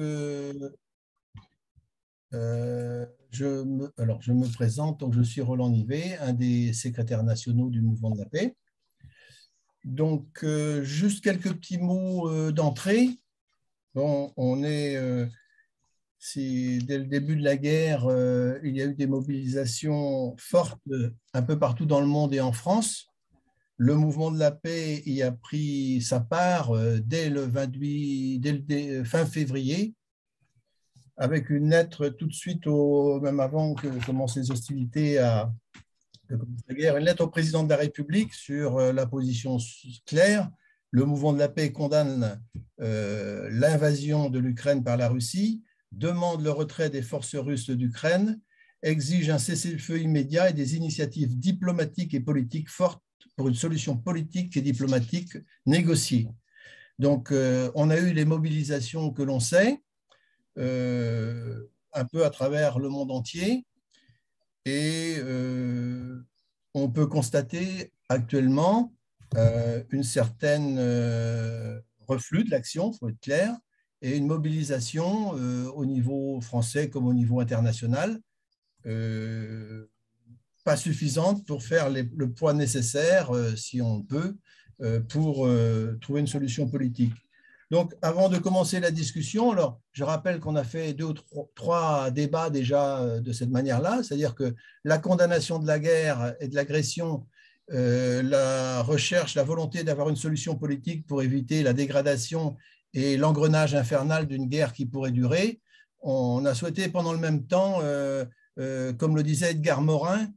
euh, euh, je, me, alors, je me présente, donc je suis Roland Nivet, un des secrétaires nationaux du Mouvement de la paix. Donc, euh, juste quelques petits mots d'entrée. On est, dès le début de la guerre, il y a eu des mobilisations fortes un peu partout dans le monde et en France. Le mouvement de la paix y a pris sa part euh, dès le 28, dès le fin février, avec une lettre tout de suite, au, même avant que commencent les hostilités à la guerre, une lettre au président de la République sur euh, la position claire. Le mouvement de la paix condamne euh, l'invasion de l'Ukraine par la Russie, demande le retrait des forces russes d'Ukraine, exige un cessez-le-feu immédiat et des initiatives diplomatiques et politiques fortes pour une solution politique et diplomatique négociée. Donc, euh, on a eu les mobilisations que l'on sait, euh, un peu à travers le monde entier, et euh, on peut constater actuellement une certaine reflux de l'action, il faut être clair, et une mobilisation au niveau français comme au niveau international pas suffisante pour faire le poids nécessaire, euh, si on peut, euh, pour euh, trouver une solution politique. Donc, avant de commencer la discussion, alors, je rappelle qu'on a fait deux ou trois, débats déjà de cette manière-là, c'est-à-dire que la condamnation de la guerre et de l'agression, la recherche, la volonté d'avoir une solution politique pour éviter la dégradation et l'engrenage infernal d'une guerre qui pourrait durer, on a souhaité pendant le même temps, comme le disait Edgar Morin,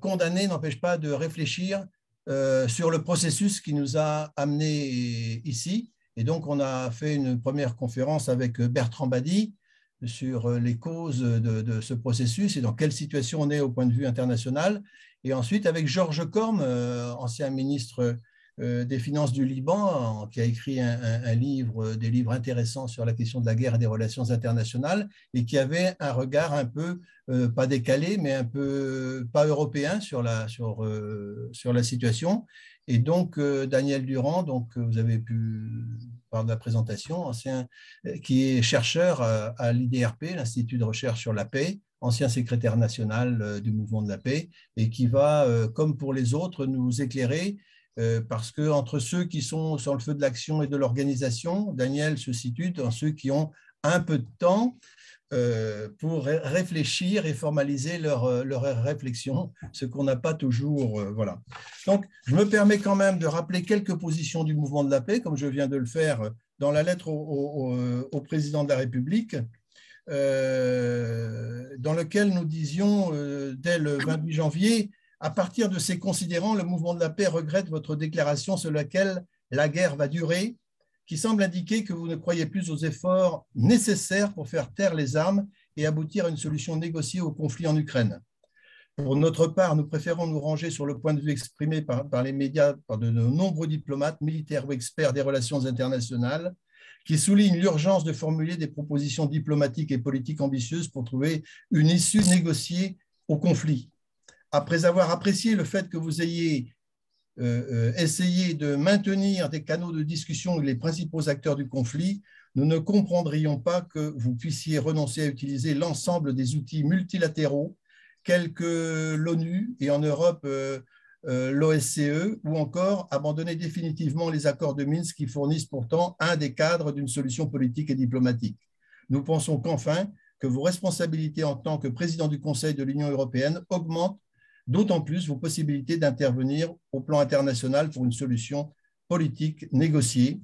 condamner n'empêche pas de réfléchir euh, sur le processus qui nous a amenés ici. Et donc, on a fait une première conférence avec Bertrand Badi sur les causes de, ce processus et dans quelle situation on est au point de vue international. Et ensuite, avec Georges Corme, euh, ancien ministre euh, des finances du Liban, qui a écrit un, livre, des livres intéressants sur la question de la guerre et des relations internationales, et qui avait un regard un peu, euh, pas décalé, mais un peu pas européen sur la, sur, euh, sur la situation. Et donc, Daniel Durand, donc, vous avez pu, par de la présentation, ancien, qui est chercheur à, l'IDRP, l'Institut de recherche sur la paix, ancien secrétaire national du mouvement de la paix, et qui va, comme pour les autres, nous éclairer euh, parce que entre ceux qui sont sur le feu de l'action et de l'organisation, Daniel se situe dans ceux qui ont un peu de temps euh, pour réfléchir et formaliser leur, euh, leur réflexion, ce qu'on n'a pas toujours. voilà. Donc, je me permets quand même de rappeler quelques positions du mouvement de la paix, comme je viens de le faire dans la lettre au, au, président de la République, dans lequel nous disions dès le 28 janvier à partir de ces considérants, le mouvement de la paix regrette votre déclaration sur laquelle la guerre va durer, qui semble indiquer que vous ne croyez plus aux efforts nécessaires pour faire taire les armes et aboutir à une solution négociée au conflit en Ukraine. Pour notre part, nous préférons nous ranger sur le point de vue exprimé par, les médias par de nombreux diplomates, militaires ou experts des relations internationales, qui soulignent l'urgence de formuler des propositions diplomatiques et politiques ambitieuses pour trouver une issue négociée au conflit après avoir apprécié le fait que vous ayez euh, euh, essayé de maintenir des canaux de discussion avec les principaux acteurs du conflit, nous ne comprendrions pas que vous puissiez renoncer à utiliser l'ensemble des outils multilatéraux, tels que l'ONU et en Europe euh, l'OSCE, ou encore abandonner définitivement les accords de Minsk qui fournissent pourtant un des cadres d'une solution politique et diplomatique. Nous pensons qu'enfin, que vos responsabilités en tant que président du Conseil de l'Union européenne augmentent d'autant plus vos possibilités d'intervenir au plan international pour une solution politique négociée.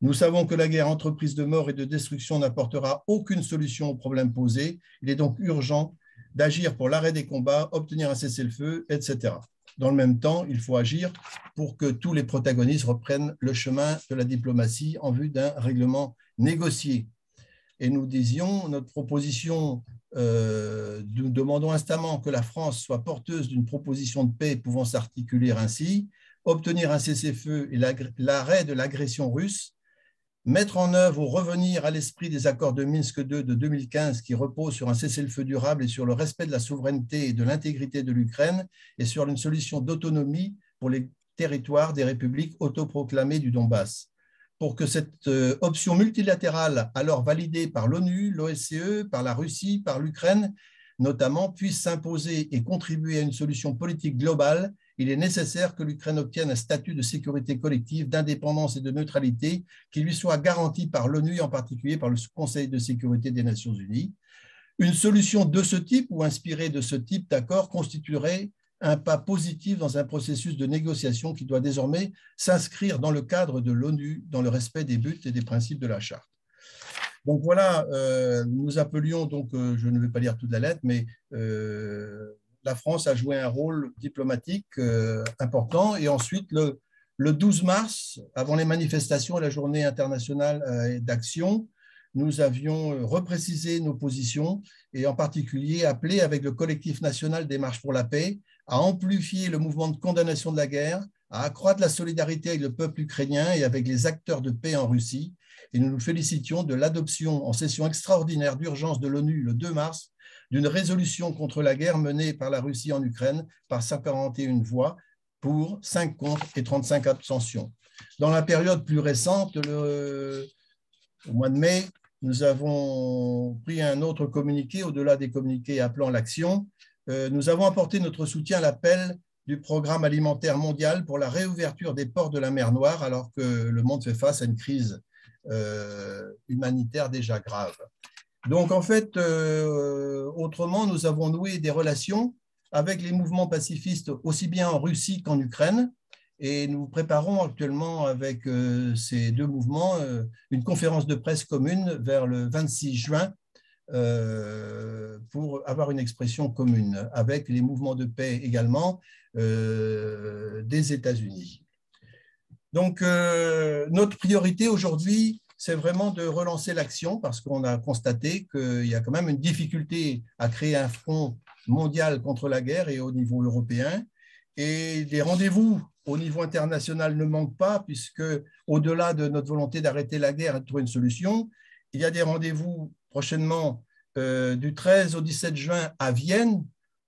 Nous savons que la guerre entreprise de mort et de destruction n'apportera aucune solution aux problèmes posés. Il est donc urgent d'agir pour l'arrêt des combats, obtenir un cessez-le-feu, etc. Dans le même temps, il faut agir pour que tous les protagonistes reprennent le chemin de la diplomatie en vue d'un règlement négocié. Et nous disions, notre proposition euh, nous demandons instamment que la France soit porteuse d'une proposition de paix pouvant s'articuler ainsi, obtenir un cessez-feu et l'arrêt de l'agression russe, mettre en œuvre ou revenir à l'esprit des accords de Minsk II de 2015 qui reposent sur un cessez-le-feu durable et sur le respect de la souveraineté et de l'intégrité de l'Ukraine et sur une solution d'autonomie pour les territoires des républiques autoproclamées du Donbass. Pour que cette euh, option multilatérale, alors validée par l'ONU, l'OSCE, par la Russie, par l'Ukraine, notamment, puisse s'imposer et contribuer à une solution politique globale, il est nécessaire que l'Ukraine obtienne un statut de sécurité collective, d'indépendance et de neutralité qui lui soit garanti par l'ONU et en particulier par le Conseil de sécurité des Nations Unies. Une solution de ce type ou inspirée de ce type d'accord constituerait un pas positif dans un processus de négociation qui doit désormais s'inscrire dans le cadre de l'ONU, dans le respect des buts et des principes de la charte. Donc voilà, euh, nous appelions, donc, euh, je ne vais pas lire toute la lettre, mais euh, la France a joué un rôle diplomatique important. Et ensuite, le, le, 12 mars, avant les manifestations et la journée internationale d'action, nous avions reprécisé nos positions et en particulier appelé avec le collectif national des pour la paix à amplifier le mouvement de condamnation de la guerre, à accroître la solidarité avec le peuple ukrainien et avec les acteurs de paix en Russie. Et nous nous félicitions de l'adoption en session extraordinaire d'urgence de l'ONU le 2 mars d'une résolution contre la guerre menée par la Russie en Ukraine par 141 voix pour 5 contre et 35 abstentions. Dans la période plus récente, au mois de mai, nous avons pris un autre communiqué, au-delà des communiqués appelant l'action, nous avons apporté notre soutien à l'appel du programme alimentaire mondial pour la réouverture des ports de la mer Noire alors que le monde fait face à une crise euh, humanitaire déjà grave. Donc en fait, euh, autrement, nous avons noué des relations avec les mouvements pacifistes aussi bien en Russie qu'en Ukraine et nous préparons actuellement avec ces deux mouvements une conférence de presse commune vers le 26 juin euh, pour avoir une expression commune, avec les mouvements de paix également euh, des États-Unis. Donc, euh, notre priorité aujourd'hui, c'est vraiment de relancer l'action parce qu'on a constaté qu'il y a quand même une difficulté à créer un front mondial contre la guerre et au niveau européen. Et les rendez-vous au niveau international ne manquent pas, puisque au-delà de notre volonté d'arrêter la guerre et de trouver une solution, il y a des rendez-vous prochainement euh, du 13 au 17 juin à Vienne,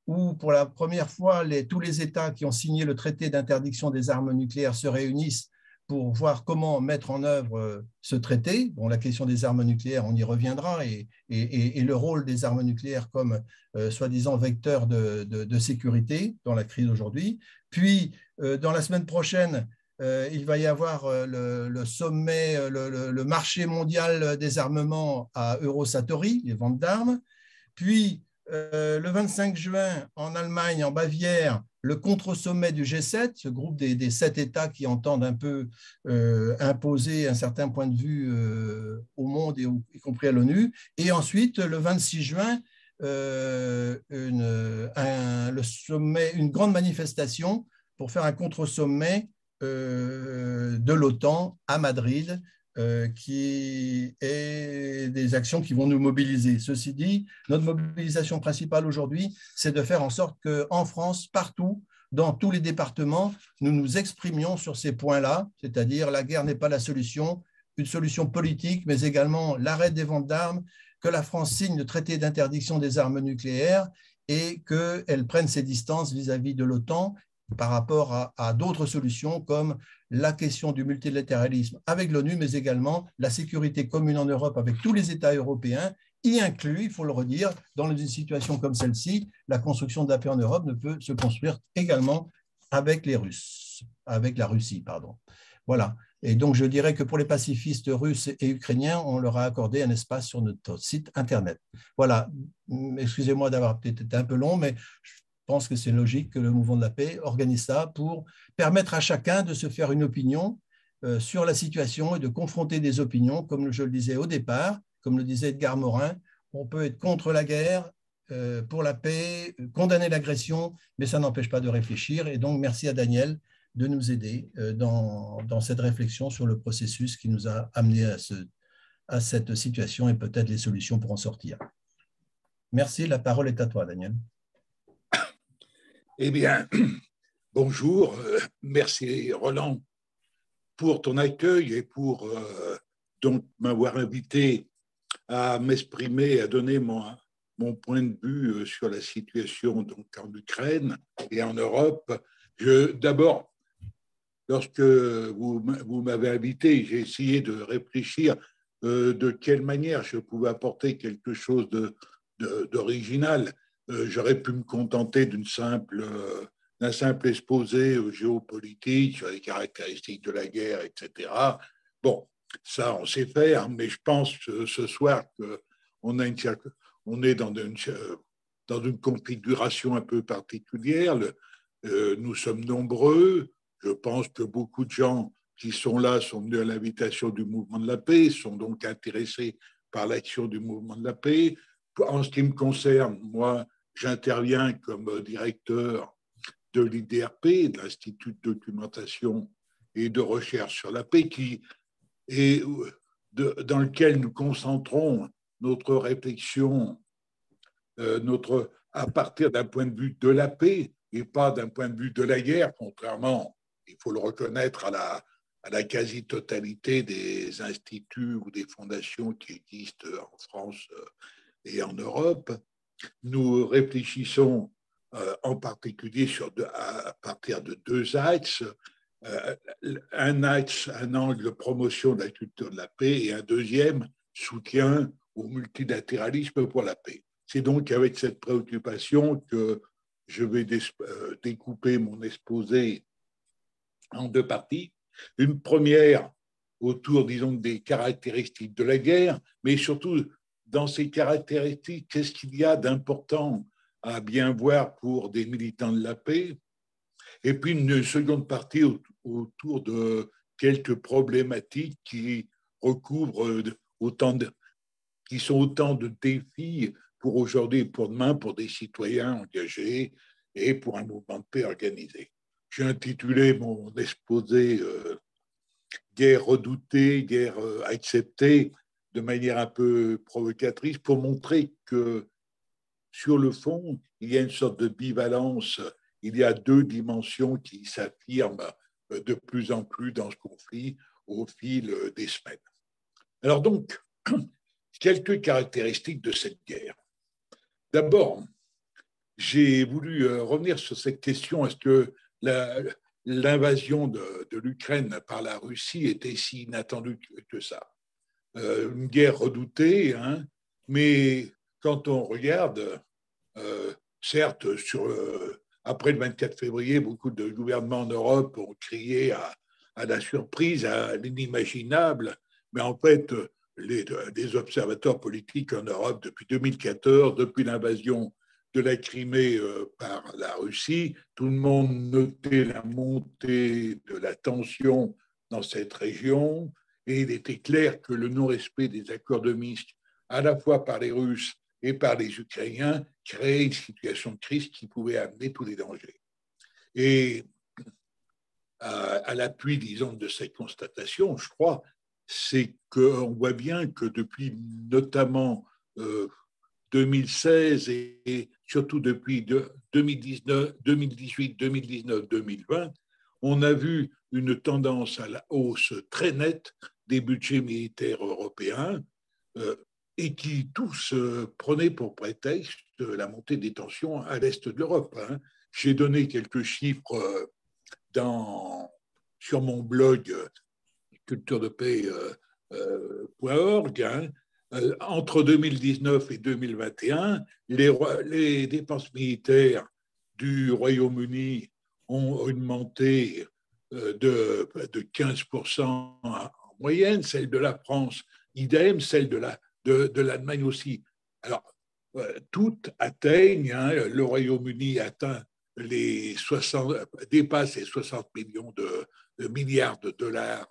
où pour la première fois tous les États qui ont signé le traité d'interdiction des armes nucléaires se réunissent pour voir comment mettre en œuvre euh, ce traité. Bon, la question des armes nucléaires, on y reviendra, et, le rôle des armes nucléaires comme euh, soi-disant vecteur de, sécurité dans la crise aujourd'hui. Puis, dans la semaine prochaine, il va y avoir euh, le, sommet, euh, le, marché mondial des armements à Eurosatori, les ventes d'armes. Puis, le 25 juin, en Allemagne, en Bavière, le contre-sommet du G7, ce groupe des, sept États qui entendent un peu imposer un certain point de vue au monde, et y compris à l'ONU. Et ensuite, le 26 juin, une, grande manifestation pour faire un contre-sommet euh, de l'OTAN à Madrid, euh, qui est des actions qui vont nous mobiliser. Ceci dit, notre mobilisation principale aujourd'hui, c'est de faire en sorte qu'en France, partout, dans tous les départements, nous nous exprimions sur ces points-là, c'est-à-dire la guerre n'est pas la solution, une solution politique, mais également l'arrêt des ventes d'armes, que la France signe le traité d'interdiction des armes nucléaires et qu'elle prenne ses distances vis-à-vis -vis de l'OTAN par rapport à, d'autres solutions comme la question du multilatéralisme avec l'ONU, mais également la sécurité commune en Europe avec tous les États européens, y inclut, il faut le redire, dans une situation comme celle-ci, la construction de la paix en Europe ne peut se construire également avec les Russes, avec la Russie, pardon. Voilà. Et donc, je dirais que pour les pacifistes russes et ukrainiens, on leur a accordé un espace sur notre site Internet. Voilà. Excusez-moi d'avoir peut-être été un peu long, mais pense que c'est logique que le mouvement de la paix organise ça pour permettre à chacun de se faire une opinion euh, sur la situation et de confronter des opinions, comme je le disais au départ, comme le disait Edgar Morin, on peut être contre la guerre, euh, pour la paix, condamner l'agression, mais ça n'empêche pas de réfléchir. Et donc, merci à Daniel de nous aider euh, dans, cette réflexion sur le processus qui nous a amené à, à cette situation et peut-être les solutions pour en sortir. Merci, la parole est à toi, Daniel. Eh bien, bonjour, euh, merci Roland pour ton accueil et pour euh, m'avoir invité à m'exprimer, à donner mon, point de vue euh, sur la situation en Ukraine et en Europe. D'abord, lorsque vous, vous m'avez invité, j'ai essayé de réfléchir de quelle manière je pouvais apporter quelque chose d'original. J'aurais pu me contenter d'une simple, euh, d'un simple exposé géopolitique sur les caractéristiques de la guerre, etc. Bon, ça, on sait faire, mais je pense ce soir qu'on on est dans une, dans une configuration un peu particulière. nous sommes nombreux. Je pense que beaucoup de gens qui sont là sont venus à l'invitation du mouvement de la paix, sont donc intéressés par l'action du mouvement de la paix. En ce qui me concerne, moi, j'interviens comme directeur de l'IDRP, de l'Institut de documentation et de recherche sur la paix, qui est dans lequel nous concentrons notre réflexion euh, notre, à partir d'un point de vue de la paix et pas d'un point de vue de la guerre, contrairement, il faut le reconnaître, à la, quasi-totalité des instituts ou des fondations qui existent en France euh, et en Europe. Nous réfléchissons euh, en particulier à partir de deux axes. Euh, un axe, un angle promotion de la culture de la paix et un deuxième, soutien au multilatéralisme pour la paix. C'est donc avec cette préoccupation que je vais découper mon exposé en deux parties. Une première autour, disons, des caractéristiques de la guerre, mais surtout dans ces caractéristiques, qu'est-ce qu'il y a d'important à bien voir pour des militants de la paix? Et puis une seconde partie autour de quelques problématiques qui recouvrent autant de, qui sont autant de défis pour aujourd'hui et pour demain pour des citoyens engagés et pour un mouvement de paix organisé. J'ai intitulé mon exposé euh, Guerre redoutée, guerre euh, acceptée, de manière un peu provocatrice, pour montrer que sur le fond, il y a une sorte de bivalence, il y a deux dimensions qui s'affirment euh, de plus en plus dans ce conflit au fil des semaines. Alors donc, quelques caractéristiques de cette guerre. D'abord, j'ai voulu revenir sur cette question, est-ce que l'invasion de, l'Ukraine par la Russie était si inattendue que, ça? Euh, une guerre redoutée, hein, mais quand on regarde, euh, certes, sur, après le 24 février, beaucoup de gouvernements en Europe ont crié à, la surprise, à l'inimaginable, mais en fait, les, observateurs politiques en Europe depuis 2014, depuis l'invasion de la Crimée euh, par la Russie, tout le monde notait la montée de la tension dans cette région et il était clair que le non-respect des accords de Minsk, à la fois par les Russes et par les Ukrainiens, créait une situation de crise qui pouvait amener tous les dangers. Et à, l'appui, disons, de cette constatation, je crois, c'est qu'on voit bien que depuis notamment euh, 2016 et, surtout depuis 2019, 2018, 2019, 2020, on a vu une tendance à la hausse très nette des budgets militaires européens euh, et qui tous euh, prenaient pour prétexte la montée des tensions à l'est de l'Europe. Hein. J'ai donné quelques chiffres euh, sur mon blog culturedepaix.org. Hein. Euh, entre 2019 et 2021, les, dépenses militaires du Royaume-Uni ont augmenté de, de 15% en moyenne, celle de la France, idem, celle de l'Allemagne de, aussi. Alors, euh, toutes atteignent, hein, le Royaume-Uni atteint les 60, dépasse les 60 millions de, milliards de dollars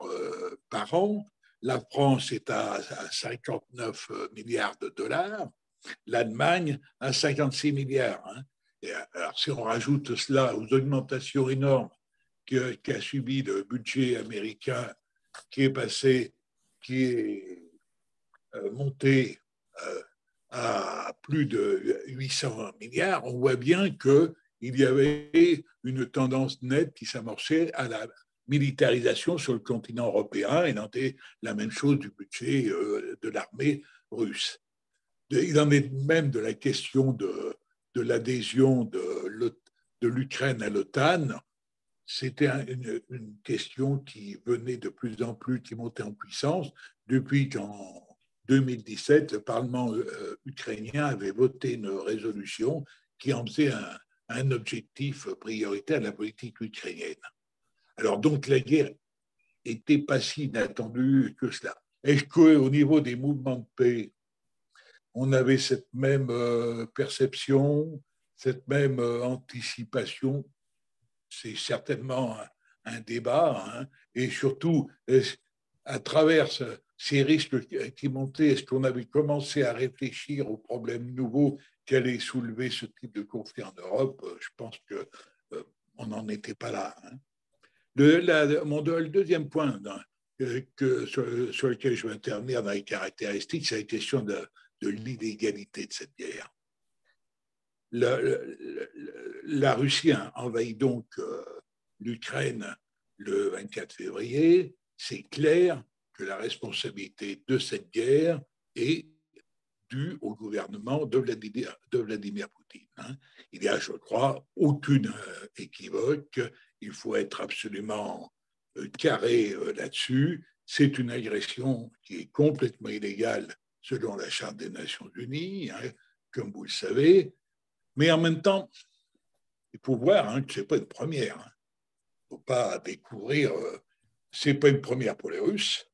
par an, la France est à 59 euh, milliards de dollars, l'Allemagne à 56 milliards. Hein. alors, si on rajoute cela aux augmentations énormes qu'a subi le budget américain, qui est passé, qui est euh, monté euh, à plus de 800 milliards, on voit bien qu'il y avait une tendance nette qui s'amorçait à la militarisation sur le continent européen et est la même chose du budget euh, de l'armée russe. Il en est même de la question de, de l'adhésion de l'Ukraine à l'OTAN. C'était une, question qui venait de plus en plus, qui montait en puissance depuis qu'en 2017, le Parlement euh, ukrainien avait voté une résolution qui en faisait un, objectif prioritaire de la politique ukrainienne. Alors donc la guerre était pas si inattendue que cela. Est-ce qu'au niveau des mouvements de paix, on avait cette même euh, perception, cette même euh, anticipation c'est certainement un, débat. Hein. et surtout, à travers ces risques qui montaient, est-ce qu'on avait commencé à réfléchir aux problèmes nouveaux qu'allait soulever ce type de conflit en Europe? Je pense qu'on euh, n'en était pas là. Hein. Le, deuxième point que, sur, lequel je veux intervenir dans les caractéristiques, c'est la question de l'illégalité de cette guerre la Russie envahit donc euh, l'Ukraine le 24 février. C'est clair que la responsabilité de cette guerre est due au gouvernement de Vladimir, Poutine. Hein. Il n'y a, je crois, aucune euh, équivoque. Il faut être absolument euh, carré là-dessus. C'est une agression qui est complètement illégale selon la Charte des Nations Unies, hein, comme vous le savez. Mais en même temps, il faut voir hein, que ce n'est pas une première. Il hein. ne faut pas découvrir, euh, ce n'est pas une première pour les Russes,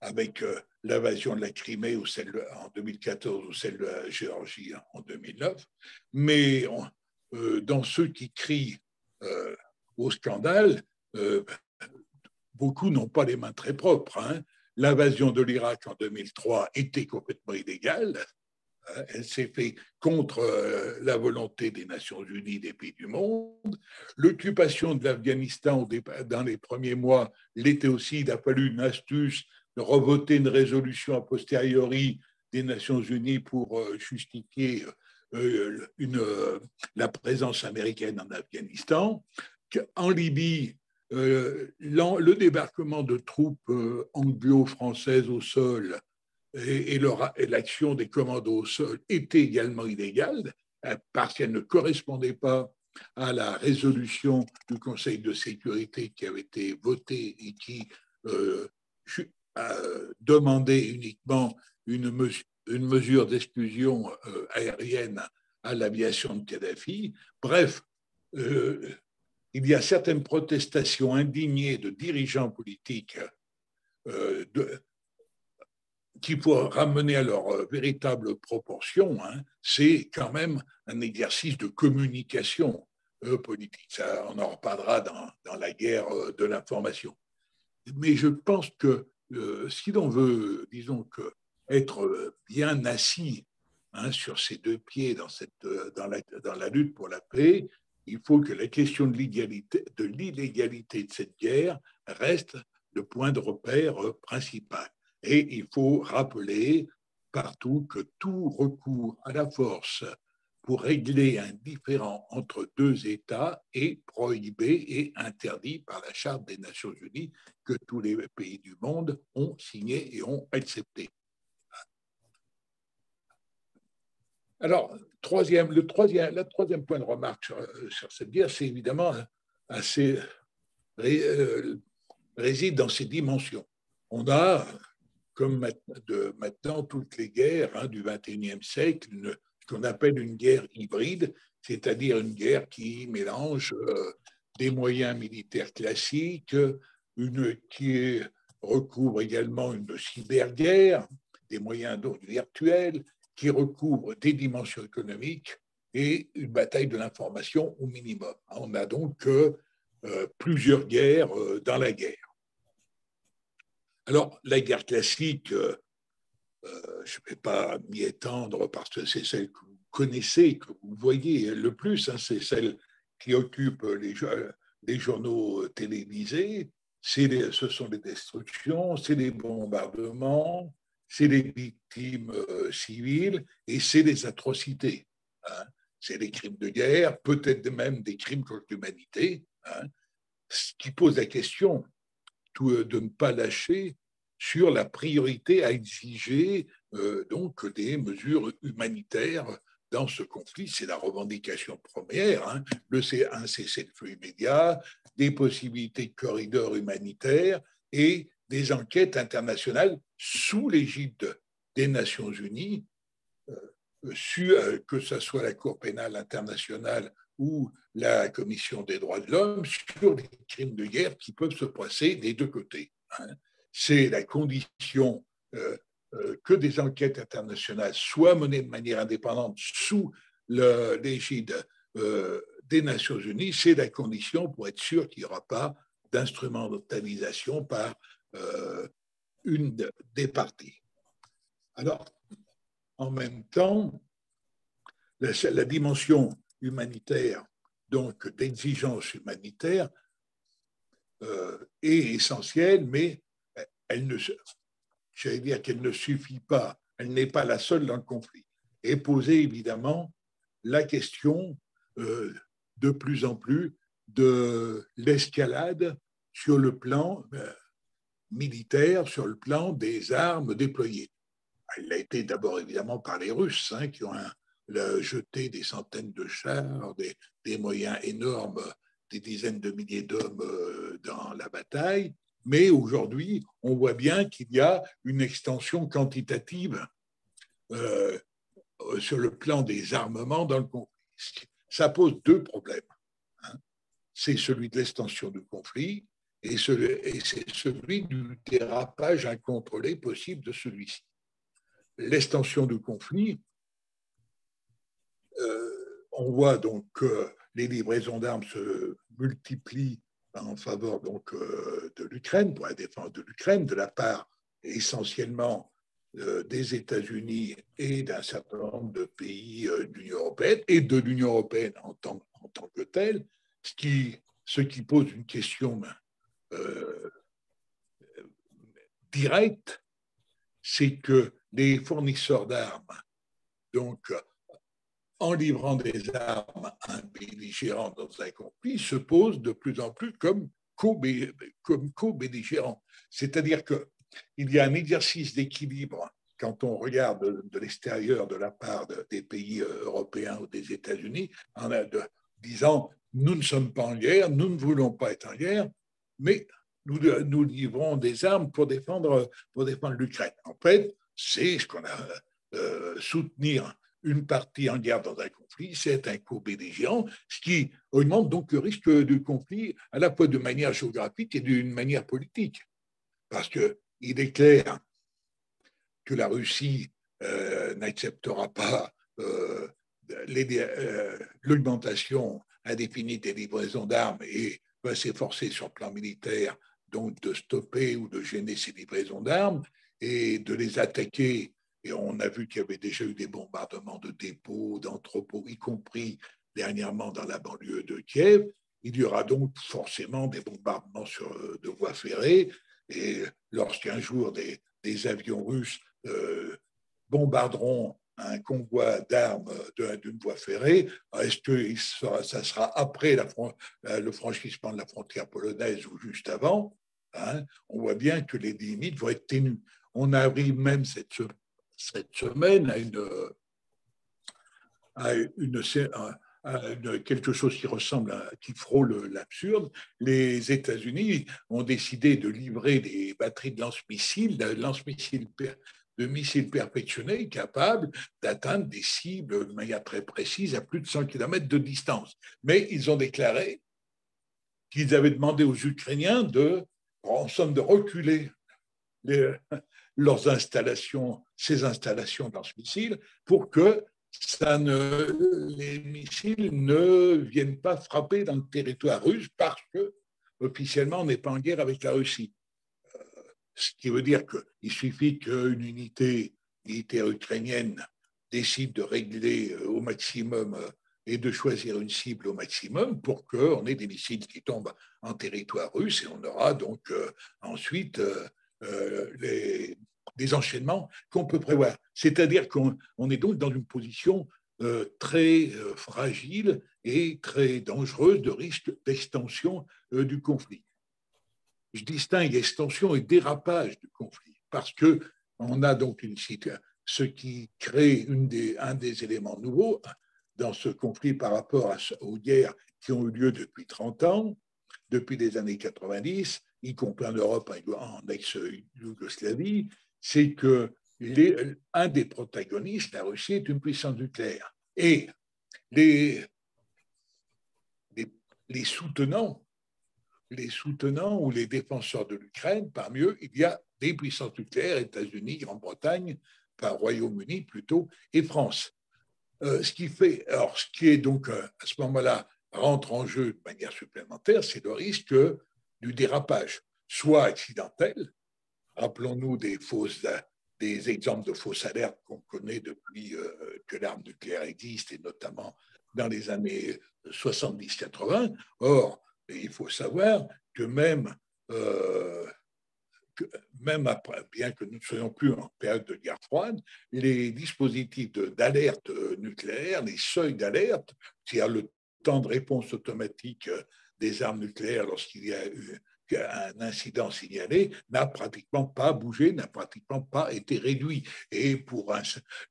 avec euh, l'invasion de la Crimée ou celle en 2014 ou celle de la Géorgie en 2009. Mais euh, dans ceux qui crient au scandale, beaucoup n'ont pas les mains très propres. Hein. L'invasion de l'Irak en 2003 était complètement illégale. Hein, elle s'est faite contre euh, la volonté des Nations Unies, des pays du monde. L'occupation de l'Afghanistan dans les premiers mois l'était aussi. Il a fallu une astuce de revoter une résolution a posteriori des Nations Unies pour euh, justifier euh, la présence américaine en Afghanistan. En Libye, le débarquement de troupes anglo-françaises au sol et, l'action des commandos au sol était également illégale euh, parce qu'elle ne correspondait pas à la résolution du Conseil de sécurité qui avait été votée et qui euh, demandait uniquement une, mesure, d'exclusion euh, aérienne à l'aviation de Kadhafi. Bref, il y a certaines protestations indignées de dirigeants politiques qu'il faut ramener à leur euh, véritable proportion, hein, c'est quand même un exercice de communication euh, politique. Ça, on en reparlera dans, la guerre euh, de l'information. Mais je pense que si l'on veut, disons que être bien assis hein, sur ses deux pieds dans, cette, dans, la, lutte pour la paix, il faut que la question de l'illégalité de cette guerre reste le point de repère principal. Et il faut rappeler partout que tout recours à la force pour régler un différend entre deux États est prohibé et interdit par la Charte des Nations Unies que tous les pays du monde ont signé et ont accepté. Alors, troisième, le troisième, le troisième point de remarque sur, cette guerre, c'est évidemment assez, euh, réside dans ses dimensions. On a comme maintenant toutes les guerres hein, du XXIe siècle, ce qu'on appelle une guerre hybride, c'est-à-dire une guerre qui mélange euh, des moyens militaires classiques, une qui recouvre également une cyberguerre, des moyens virtuels, qui recouvre des dimensions économiques et une bataille de l'information au minimum. On a donc euh, plusieurs guerres euh, dans la guerre. Alors, la guerre classique, euh, euh, je ne vais pas m'y étendre parce que c'est celle que vous connaissez, que vous voyez le plus, hein, c'est celle qui occupe les, journaux télévisés. Ce sont les destructions, c'est les bombardements, c'est les victimes euh, civiles et c'est les atrocités. Hein. C'est les crimes de guerre, peut-être même des crimes contre l'humanité, hein. ce qui pose la question euh, de ne pas lâcher sur la priorité à exiger euh, donc des mesures humanitaires dans ce conflit. C'est la revendication première, hein. le un cessez-le-feu immédiat, des possibilités de corridors humanitaires et des enquêtes internationales sous l'égide des Nations Unies, euh, que ce soit la Cour pénale internationale ou la Commission des droits de l'homme, sur les crimes de guerre qui peuvent se passer des deux côtés. Hein. C'est la condition euh, euh, que des enquêtes internationales soient menées de manière indépendante sous l'égide des Nations Unies, c'est la condition pour être sûr qu'il n'y aura pas d'instrumentalisation par euh, une des parties. Alors, en même temps, la, dimension humanitaire, donc d'exigence humanitaire, euh, est essentielle, mais elle ne, dire qu'elle ne suffit pas, elle n'est pas la seule dans le conflit. Et poser évidemment la question euh, de plus en plus de l'escalade sur le plan euh, militaire, sur le plan des armes déployées. Elle a été d'abord évidemment par les Russes, hein, qui ont jeté des centaines de chars, des, moyens énormes, des dizaines de milliers d'hommes euh, dans la bataille. Mais aujourd'hui, on voit bien qu'il y a une extension quantitative euh, sur le plan des armements dans le conflit ça pose deux problèmes. Hein. C'est celui de l'extension du conflit et c'est celui du dérapage incontrôlé possible de celui-ci. L'extension du conflit, on voit donc que les livraisons d'armes se multiplient en faveur donc euh, de l'Ukraine, pour la défense de l'Ukraine, de la part essentiellement euh, des États-Unis et d'un certain nombre de pays euh, de l'Union européenne et de l'Union européenne en tant, que telle, ce qui, pose une question euh, directe, c'est que les fournisseurs d'armes, donc en livrant des armes à un belligérant dans un conflit, se posent de plus en plus comme co-belligérants. C'est-à-dire que il y a un exercice d'équilibre quand on regarde de, l'extérieur de la part des pays euh, européens ou des États-Unis, en disant nous ne sommes pas en guerre, nous ne voulons pas être en guerre, mais nous, nous livrons des armes pour défendre, pour défendre l'Ukraine. En fait, c'est ce qu'on a euh, soutenir une partie en guerre dans un conflit, c'est un co-belligérant, ce qui augmente donc le risque du conflit à la fois de manière géographique et d'une manière politique. Parce que il est clair que la Russie euh, n'acceptera pas euh, euh, l'augmentation indéfinie des livraisons d'armes et va s'efforcer sur le plan militaire donc de stopper ou de gêner ces livraisons d'armes et de les attaquer. Et on a vu qu'il y avait déjà eu des bombardements de dépôts, d'entrepôts, y compris dernièrement dans la banlieue de Kiev. Il y aura donc forcément des bombardements sur, de voies ferrées et lorsqu'un jour des, avions russes euh, bombarderont un convoi d'armes d'une voie ferrée, est-ce que ça sera après le franchissement de la frontière polonaise ou juste avant hein? On voit bien que les limites vont être ténues. On arrive même cette, cette semaine à une, quelque chose qui ressemble à, qui frôle l'absurde. Les États-Unis ont décidé de livrer des batteries de lance-missiles, de lance-missiles de missiles perfectionnés capables d'atteindre des cibles de manière très précise à plus de 100 km de distance. Mais ils ont déclaré qu'ils avaient demandé aux Ukrainiens de, en somme, de reculer leurs installations, ces installations de lance-missiles, pour que les missiles ne viennent pas frapper dans le territoire russe parce que officiellement on n'est pas en guerre avec la Russie. Euh, ce qui veut dire qu'il suffit qu'une unité militaire ukrainienne décide de régler euh, au maximum euh, et de choisir une cible au maximum pour qu'on ait des missiles qui tombent en territoire russe et on aura donc ensuite les, des enchaînements qu'on peut prévoir. C'est-à-dire qu'on est donc dans une position euh, très euh, fragile et très dangereuse de risque d'extension euh, du conflit. Je distingue extension et dérapage du conflit parce que on a donc une ce qui crée un des éléments nouveaux dans ce conflit par rapport aux guerres qui ont eu lieu depuis 30 ans, depuis les années 90, y compris en Europe, en ex-Yougoslavie, c'est que un des protagonistes, la Russie, est une puissance nucléaire. Et les soutenants, les soutenants ou les défenseurs de l'Ukraine, parmi eux, il y a des puissances nucléaires, États-Unis, Grande-Bretagne, enfin Royaume-Uni plutôt, et France. Euh, ce qui fait, alors ce qui est donc euh, à ce moment-là rentre en jeu de manière supplémentaire, c'est le risque du dérapage, soit accidentel, rappelons-nous des fausses des exemples de fausses alertes qu'on connaît depuis euh, que l'arme nucléaire existe, et notamment dans les années 70-80. Or, il faut savoir que même, euh, même après, bien que nous ne soyons plus en période de guerre froide, les dispositifs d'alerte nucléaire, les seuils d'alerte, c'est-à-dire le temps de réponse automatique des armes nucléaires lorsqu'il y a eu un incident signalé n'a pratiquement pas bougé, n'a pratiquement pas été réduit. Et pour un,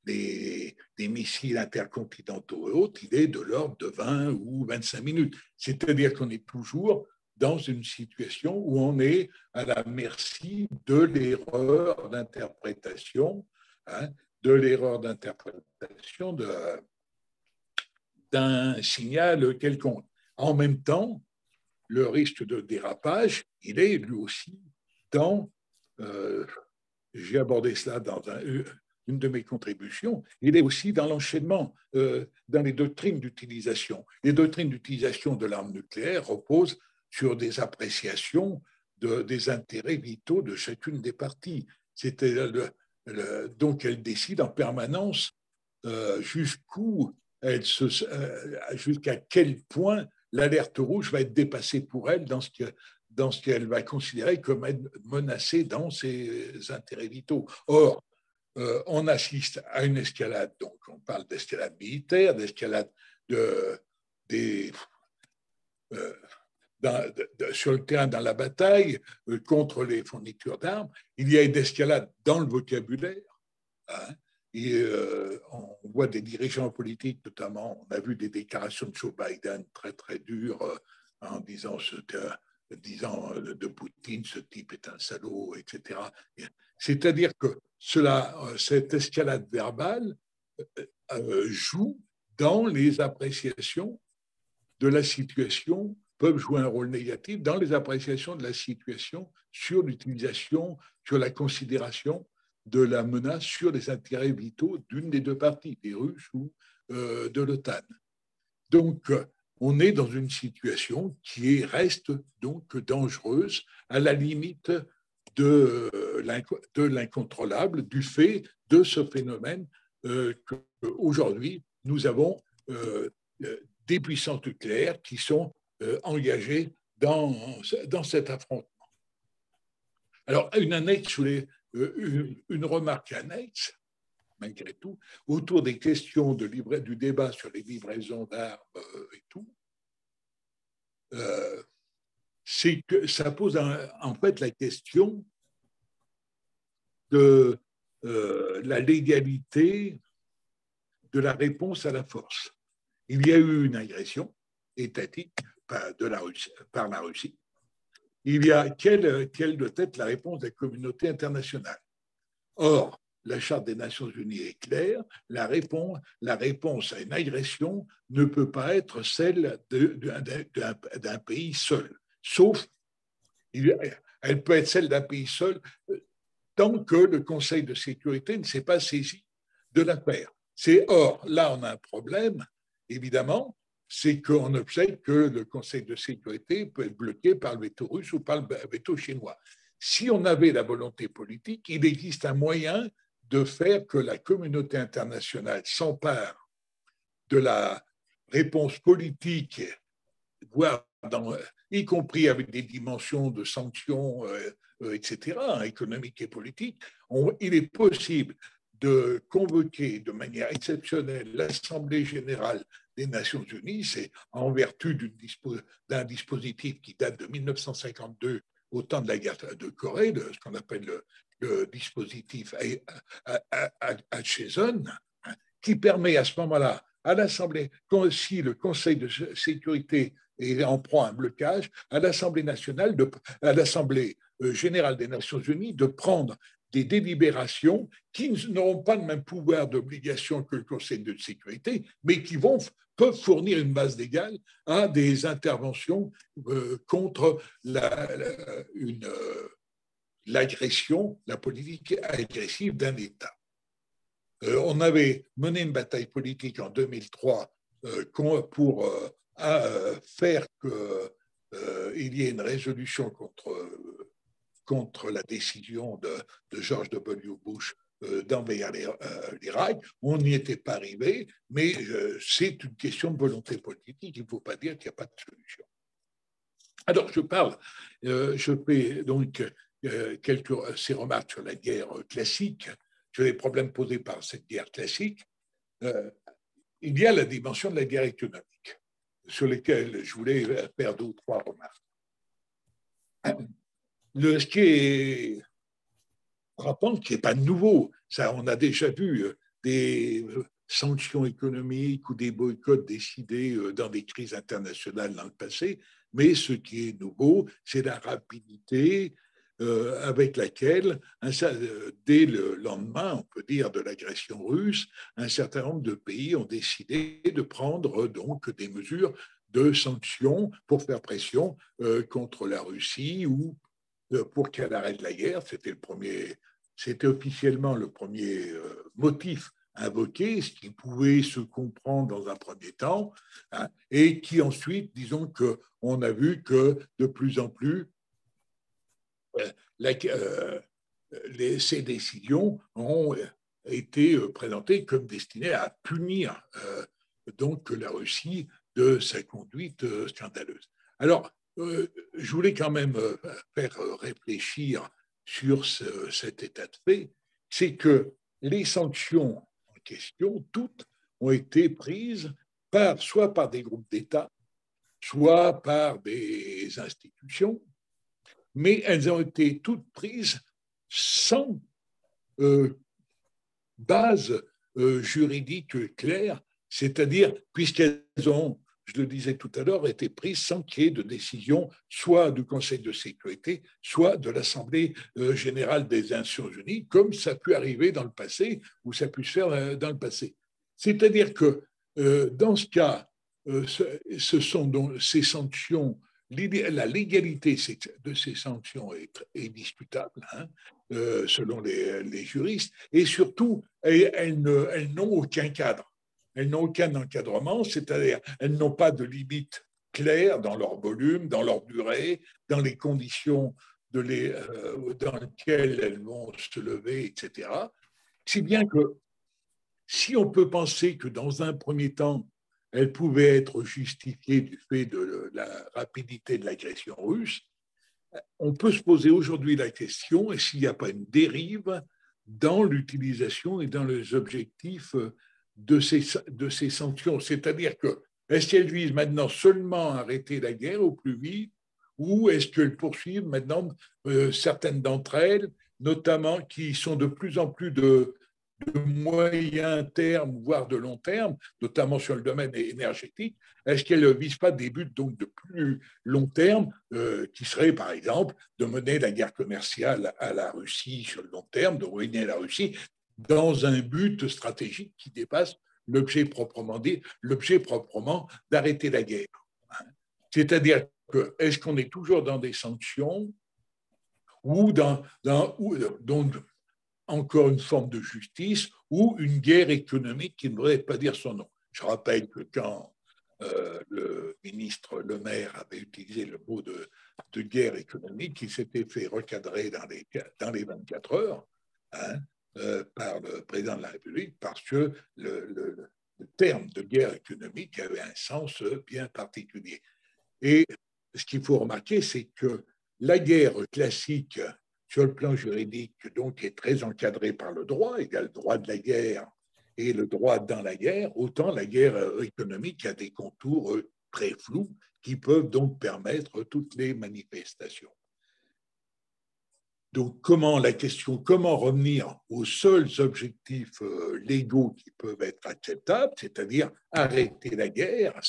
des, missiles intercontinentaux et autres, il est de l'ordre de 20 ou 25 minutes. C'est-à-dire qu'on est toujours dans une situation où on est à la merci de l'erreur d'interprétation, hein, de l'erreur d'interprétation d'un signal quelconque. En même temps, le risque de dérapage, il est lui aussi dans, euh, j'ai abordé cela dans une de mes contributions, il est aussi dans l'enchaînement, euh, dans les doctrines d'utilisation. Les doctrines d'utilisation de l'arme nucléaire reposent sur des appréciations de, des intérêts vitaux de chacune des parties. C'était donc elle décide en permanence euh, jusqu'à quel point l'alerte rouge va être dépassée pour elle dans ce dans ce qu'elle va considérer comme menacée dans ses intérêts vitaux. Or, euh, on assiste à une escalade, donc on parle d'escalade militaire, d'escalade de, euh, sur le terrain dans la bataille euh, contre les fournitures d'armes. Il y a une escalade dans le vocabulaire. Hein, et euh, on voit des dirigeants politiques, notamment, on a vu des déclarations de Joe Biden très, très dures euh, en disant, euh, de Poutine, ce type est un salaud, etc. C'est-à-dire que cela, cette escalade verbale joue dans les appréciations de la situation, peuvent jouer un rôle négatif dans les appréciations de la situation sur l'utilisation, sur la considération de la menace sur les intérêts vitaux d'une des deux parties, des Russes ou euh, de l'OTAN. Donc, on est dans une situation qui reste donc dangereuse, à la limite de, de l'incontrôlable, du fait de ce phénomène euh, qu'aujourd'hui, nous avons euh, des puissances nucléaires qui sont engagées dans, dans cet affrontement. Alors, une annexe sur les, euh, une, remarque annexe, malgré tout, autour des questions de du débat sur les livraisons d'armes euh, et tout, euh, c'est que ça pose en fait la question de la légalité de la réponse à la force. Il y a eu une agression étatique de la par la Russie il y a quelle, quelle doit être la réponse de la communauté internationale. Or, la Charte des Nations Unies est claire, la réponse, à une agression ne peut pas être celle d'un pays seul, sauf, elle peut être celle d'un pays seul euh, tant que le Conseil de sécurité ne s'est pas saisi de l'affaire. C'est or, là on a un problème, évidemment, c'est qu'on observe que le Conseil de sécurité peut être bloqué par le veto russe ou par le veto chinois. Si on avait la volonté politique, il existe un moyen de faire que la communauté internationale s'empare de la réponse politique, voire y compris avec des dimensions de sanctions, euh, euh, etc., économiques et politiques, il est possible de convoquer de manière exceptionnelle l'Assemblée générale des Nations Unies, c'est en vertu d'un dispositif qui date de 1952, au temps de la guerre de Corée, de ce qu'on appelle le, dispositif Hutchison, qui permet à ce moment-là à l'Assemblée, si le Conseil de sécurité et en prend un blocage à l'Assemblée nationale, de, à l'Assemblée euh, générale des Nations unies, de prendre des délibérations qui n'auront pas le même pouvoir d'obligation que le Conseil de sécurité, mais qui vont, peuvent fournir une base légale à des interventions euh, contre une, euh, l'agression, la politique agressive d'un État. on avait mené une bataille politique en 2003 pour faire qu'il y ait une résolution contre contre la décision de George W. Bush euh, d'envahir euh, l'Irak. On n'y était pas arrivé, mais euh, c'est une question de volonté politique. Il ne faut pas dire qu'il n'y a pas de solution. Alors, je parle, je fais donc quelques ces remarques sur la guerre classique, sur les problèmes posés par cette guerre classique. il y a la dimension de la guerre économique, sur lesquelles je voulais faire deux ou trois remarques. Le, ce qui est frappant, qui n'est pas nouveau, ça, on a déjà vu euh, des euh, sanctions économiques ou des boycotts décidés euh, dans des crises internationales dans le passé, mais ce qui est nouveau, c'est la rapidité avec laquelle, dès le lendemain, on peut dire, de l'agression russe, un certain nombre de pays ont décidé de prendre donc des mesures de sanctions pour faire pression contre la Russie ou pour qu'elle arrête la guerre. C'était le premier, c'était officiellement le premier euh, motif invoqué, ce qui pouvait se comprendre dans un premier temps, hein, et qui ensuite, disons que on a vu que de plus en plus, euh, euh, ces décisions ont été présentées comme destinées à punir donc la Russie de sa conduite scandaleuse. Alors, euh, je voulais quand même euh, faire euh, réfléchir sur cet état de fait, c'est que les sanctions en question, toutes, ont été prises par, soit par des groupes d'États, soit par des institutions, mais elles ont été toutes prises sans base juridique claire, c'est-à-dire puisqu'elles ont je le disais tout à l'heure, été prise sans qu'il y ait de décision soit du Conseil de sécurité, soit de l'Assemblée euh, générale des Nations unies, comme ça a pu arriver dans le passé, ou ça a pu se faire euh, dans le passé. C'est-à-dire que euh, dans ce cas, ce sont ces sanctions, la légalité de ces sanctions est, discutable, hein, selon les, juristes, et surtout, elles n'ont aucun cadre elles n'ont aucun encadrement, c'est-à-dire elles n'ont pas de limite claire dans leur volume, dans leur durée, dans les conditions euh, dans lesquelles elles vont se lever, etc. Si bien que si on peut penser que dans un premier temps, elles pouvaient être justifiées du fait de la rapidité de l'agression russe, on peut se poser aujourd'hui la question, est-ce qu'il n'y a pas une dérive dans l'utilisation et dans les objectifs de ces, sanctions. C'est-à-dire que, est-ce qu'elles visent maintenant seulement à arrêter la guerre au plus vite ou est-ce qu'elles poursuivent maintenant euh, certaines d'entre elles, notamment qui sont de plus en plus de, moyen terme, voire de long terme, notamment sur le domaine énergétique, est-ce qu'elles ne visent pas des buts de plus long terme, euh, qui seraient par exemple de mener la guerre commerciale à la Russie sur le long terme, de ruiner la Russie, dans un but stratégique qui dépasse l'objet proprement dit, l'objet proprement d'arrêter la guerre. C'est-à-dire que est-ce qu'on est toujours dans des sanctions ou dans, encore une forme de justice ou une guerre économique qui ne devrait pas dire son nom? Je rappelle que quand euh, le ministre Le Maire avait utilisé le mot de, de guerre économique, il s'était fait recadrer dans les, dans les 24 heures. Hein, euh, par le président de la République parce que le, terme de guerre économique avait un sens bien particulier. Et ce qu'il faut remarquer, c'est que la guerre classique sur le plan juridique donc est très encadrée par le droit. Il y a le droit de la guerre et le droit dans la guerre. Autant la guerre économique a des contours très flous qui peuvent donc permettre toutes les manifestations. Donc, comment la question, comment revenir aux seuls objectifs euh, légaux qui peuvent être acceptables, c'est-à-dire arrêter la guerre,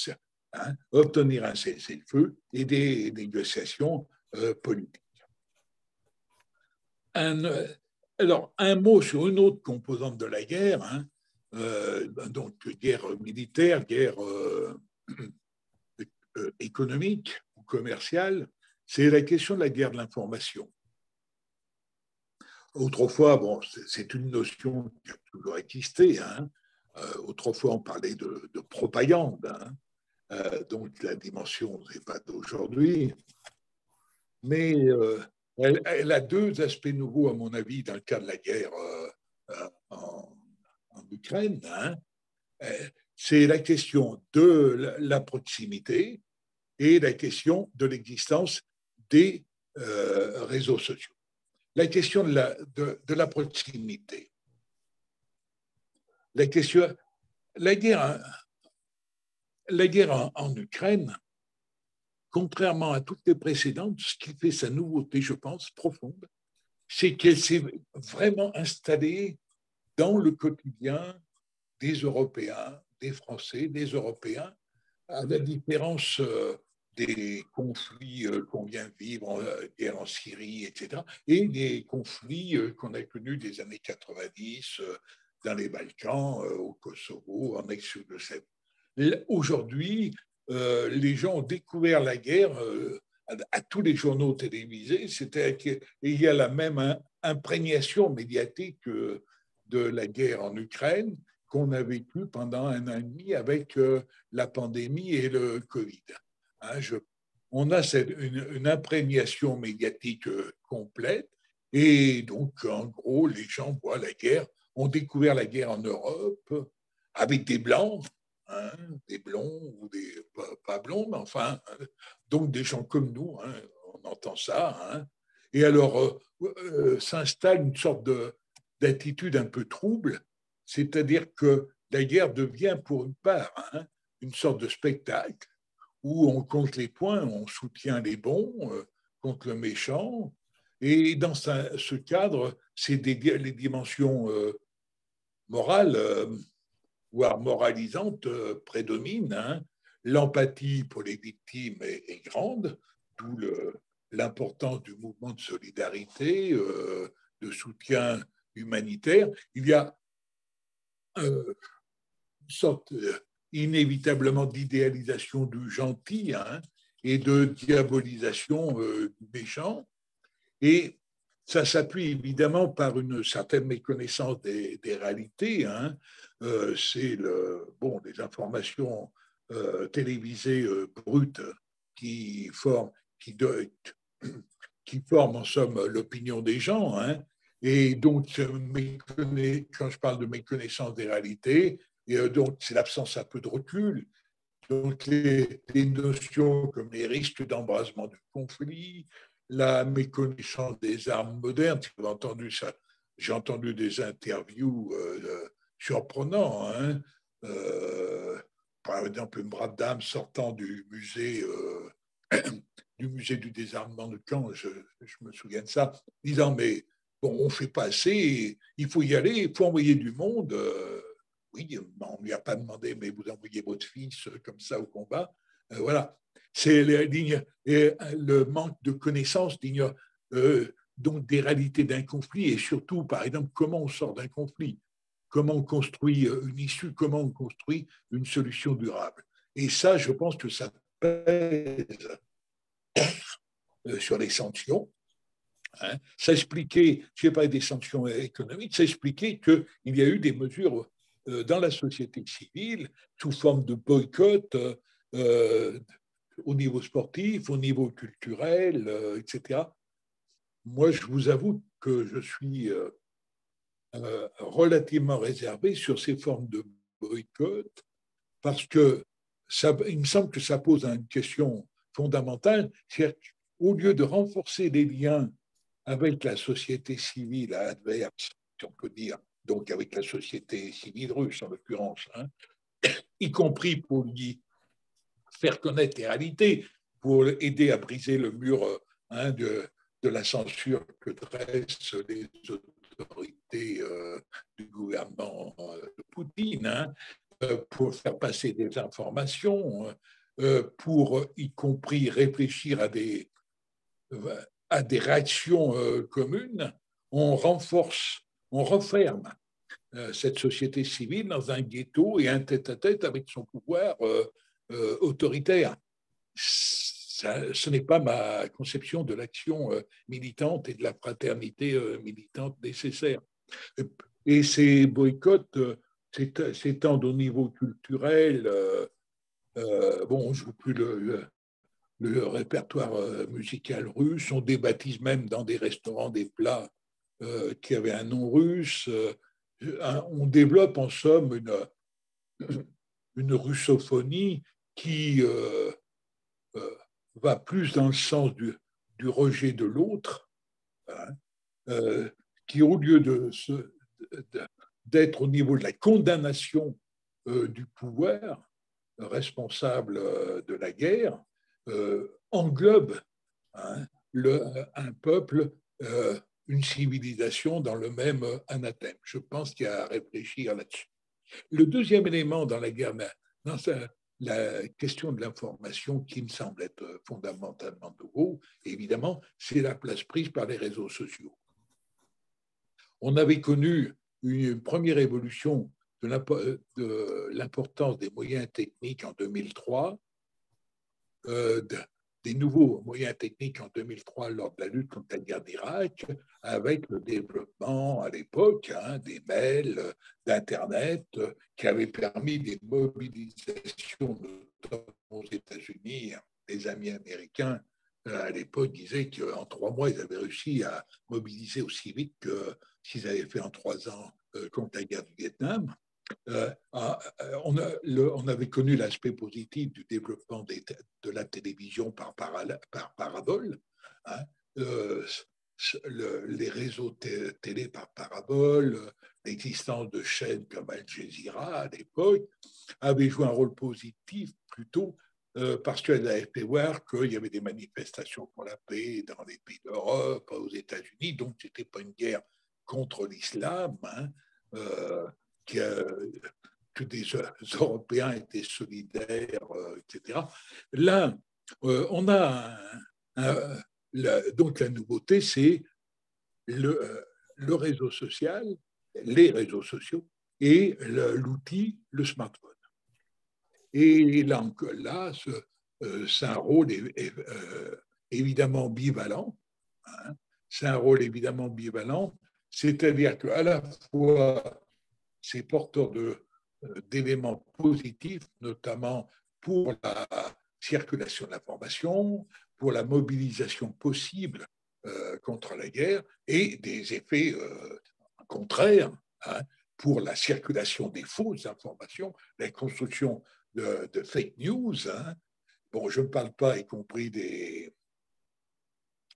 hein, obtenir un cessez-le-feu et des négociations euh, politiques. Euh, alors, un mot sur une autre composante de la guerre, hein, donc guerre militaire, guerre économique ou commerciale, c'est la question de la guerre de l'information. Autrefois, bon, c'est une notion qui a toujours existé. Hein. Euh, autrefois, on parlait de, propagande, hein. euh, donc la dimension n'est pas d'aujourd'hui. Mais euh, elle, a deux aspects nouveaux, à mon avis, dans le cas de la guerre en, Ukraine. Hein. C'est la question de la, proximité et la question de l'existence des réseaux sociaux la question de la, de, la proximité. La, question, la guerre, la guerre en, Ukraine, contrairement à toutes les précédentes, ce qui fait sa nouveauté, je pense, profonde, c'est qu'elle s'est vraiment installée dans le quotidien des Européens, des Français, des Européens, à la différence euh, des conflits euh, qu'on vient vivre, en euh, guerre en Syrie, etc., et des conflits euh, qu'on a connus des années 90 dans les Balkans, au Kosovo, en ex-Yougoslavie. Aujourd'hui, les gens ont découvert la guerre à tous les journaux télévisés, il y a la même imprégnation médiatique de la guerre en Ukraine qu'on a vécue pendant un an et demi avec la pandémie et le Covid. Hein, on a une, imprégnation médiatique euh, complète. Et donc, en gros, les gens voient la guerre, ont découvert la guerre en Europe avec des blancs, hein, des blonds ou des pas, blonds, mais enfin, euh, donc des gens comme nous, hein, on entend ça. et alors, euh, s'installe une sorte d'attitude un peu trouble, c'est-à-dire que la guerre devient pour une part une sorte de spectacle où on compte les points, on soutient les bons euh, contre le méchant. Et dans ce cadre, c'est les dimensions euh, morales, euh, voire moralisantes, prédominent. Hein. L'empathie pour les victimes est, grande, d'où l'importance du mouvement de solidarité, de soutien humanitaire. Il y a une sorte inévitablement d'idéalisation du gentil hein, et de diabolisation euh, du méchant. Et ça s'appuie évidemment par une certaine méconnaissance des, réalités. Hein. Euh, c'est le, bon, des informations euh, télévisées brutes qui forment, qui forment en somme l'opinion des gens. Hein. Et donc, quand je parle de méconnaissance des réalités, et euh, donc, c'est l'absence un peu de recul. Donc, les, notions comme les risques d'embrasement du conflit, la méconnaissance des armes modernes, j'ai entendu entendu des interviews euh, surprenantes. Hein. Euh, par exemple, une brave dame sortant du musée, du désarmement de Caen, je, me souviens de ça, disant mais bon, on fait pas assez, il faut y aller, il faut envoyer du monde oui, on ne lui a pas demandé, mais vous envoyez votre fils euh, comme ça au combat. Euh, voilà. C'est euh, le manque de connaissances donc des réalités d'un conflit et surtout, par exemple, comment on sort d'un conflit, comment on construit une issue, comment on construit une solution durable? Et ça, je pense que ça pèse sur les sanctions. Hein. Ça expliquait, je n'ai pas des sanctions économiques, ça expliquait qu'il y a eu des mesures euh, dans la société civile sous forme de boycott euh, euh, au niveau sportif, au niveau culturel, etc. Moi, je vous avoue que je suis relativement réservé sur ces formes de boycott parce que ça, il me semble que ça pose une question fondamentale, c'est au lieu de renforcer les liens avec la société civile adverse, si on peut dire, donc avec la société civile russe en l'occurrence, hein, y compris pour lui faire connaître les réalités, pour aider à briser le mur hein, de, la censure que dressent les autorités euh, du gouvernement euh, de Poutine, hein, euh, pour faire passer des informations. pour y compris réfléchir à des, à des réactions communes, on renforce, on referme cette société civile dans un ghetto et un tête-à-tête avec son pouvoir autoritaire ce n'est pas ma conception de l'action euh, militante et de la fraternité euh, militante nécessaire. Et ces boycotts euh, s'étendent au niveau culturel. bon, on ne joue plus le, le, répertoire musical russe, on débaptise même dans des restaurants des plats qui avaient un nom russe. On développe en somme une, une russophonie qui va plus dans le sens du, du rejet de l'autre, hein, euh, qui au lieu de d'être au niveau de la condamnation euh, du pouvoir responsable euh, de la guerre, englobe hein, un peuple, une civilisation dans le même anathème. Je pense qu'il y a à réfléchir là-dessus. Le deuxième élément dans la guerre, dans, la question de l'information qui me semble être fondamentalement nouveau, évidemment, c'est la place prise par les réseaux sociaux. On avait connu une première évolution de l'importance des moyens techniques en 2003, euh, des nouveaux moyens techniques en 2003 lors de la lutte contre la guerre d'Irak, avec le développement à l'époque hein, des mails, d'Internet, qui avaient permis des mobilisations, aux États-Unis. Les amis américains euh, à l'époque disaient qu'en trois mois, ils avaient réussi à mobiliser aussi vite que s'ils avaient fait en trois ans euh, contre la guerre du Vietnam. Euh, ah, euh, on, avait connu l'aspect positif du développement de la télévision par, par parabole. Hein. Euh, les réseaux télé par parabole, l'existence de chaînes comme Al Jazeera à l'époque, avait joué un rôle positif plutôt parce qu'elle avait fait voir qu'il y avait des manifestations pour la paix dans les pays d'Europe, aux États-Unis, donc ce n'était pas une guerre contre l'islam. Hein que, des Européens étaient solidaires, euh, etc. Là, euh, on a donc la nouveauté, c'est le, euh, le, réseau social, les réseaux sociaux et l'outil, le, smartphone. Et là, là c'est un rôle évidemment bivalent. Hein. c'est un rôle évidemment bivalent, c'est-à-dire qu'à la fois c'est porteur euh, d'éléments positifs, notamment pour la circulation de l'information, pour la mobilisation possible euh, contre la guerre, et des effets euh, contraires hein, pour la circulation des fausses informations, la construction de, fake news. Hein. Bon, je ne parle pas, y compris des,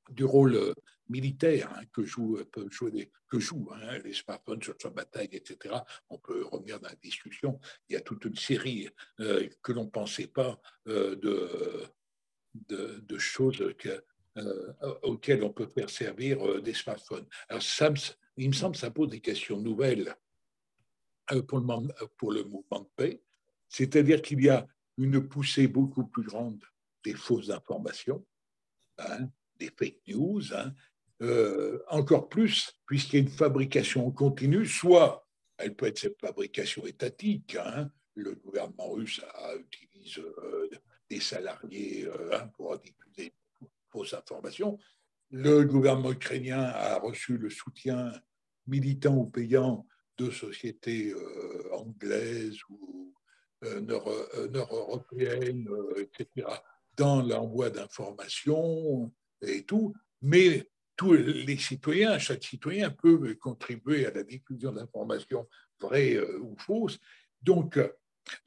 du rôle militaire hein, que jouent, euh, jouer que jouent hein, les smartphones sur sa bataille, etc. On peut revenir dans la discussion. Il y a toute une série euh, que l'on ne pensait pas euh, de, de, choses auxquelles on peut faire servir des smartphones. Alors, il me semble que ça pose des questions nouvelles pour le, pour le mouvement de paix, c'est-à-dire qu'il y a une poussée beaucoup plus grande des fausses informations, hein, des fake news, euh, encore plus puisqu'il y a une fabrication continue, soit elle peut être cette fabrication étatique, hein. le gouvernement russe utilise euh, des salariés euh, hein, pour diffuser fausses informations, le gouvernement ukrainien a reçu le soutien militant ou payant de sociétés anglaises ou nord-européennes, etc., dans l'envoi d'informations et tout, mais tous les citoyens, chaque citoyen peut contribuer à la diffusion d'informations vraies euh, ou fausses. Donc, euh,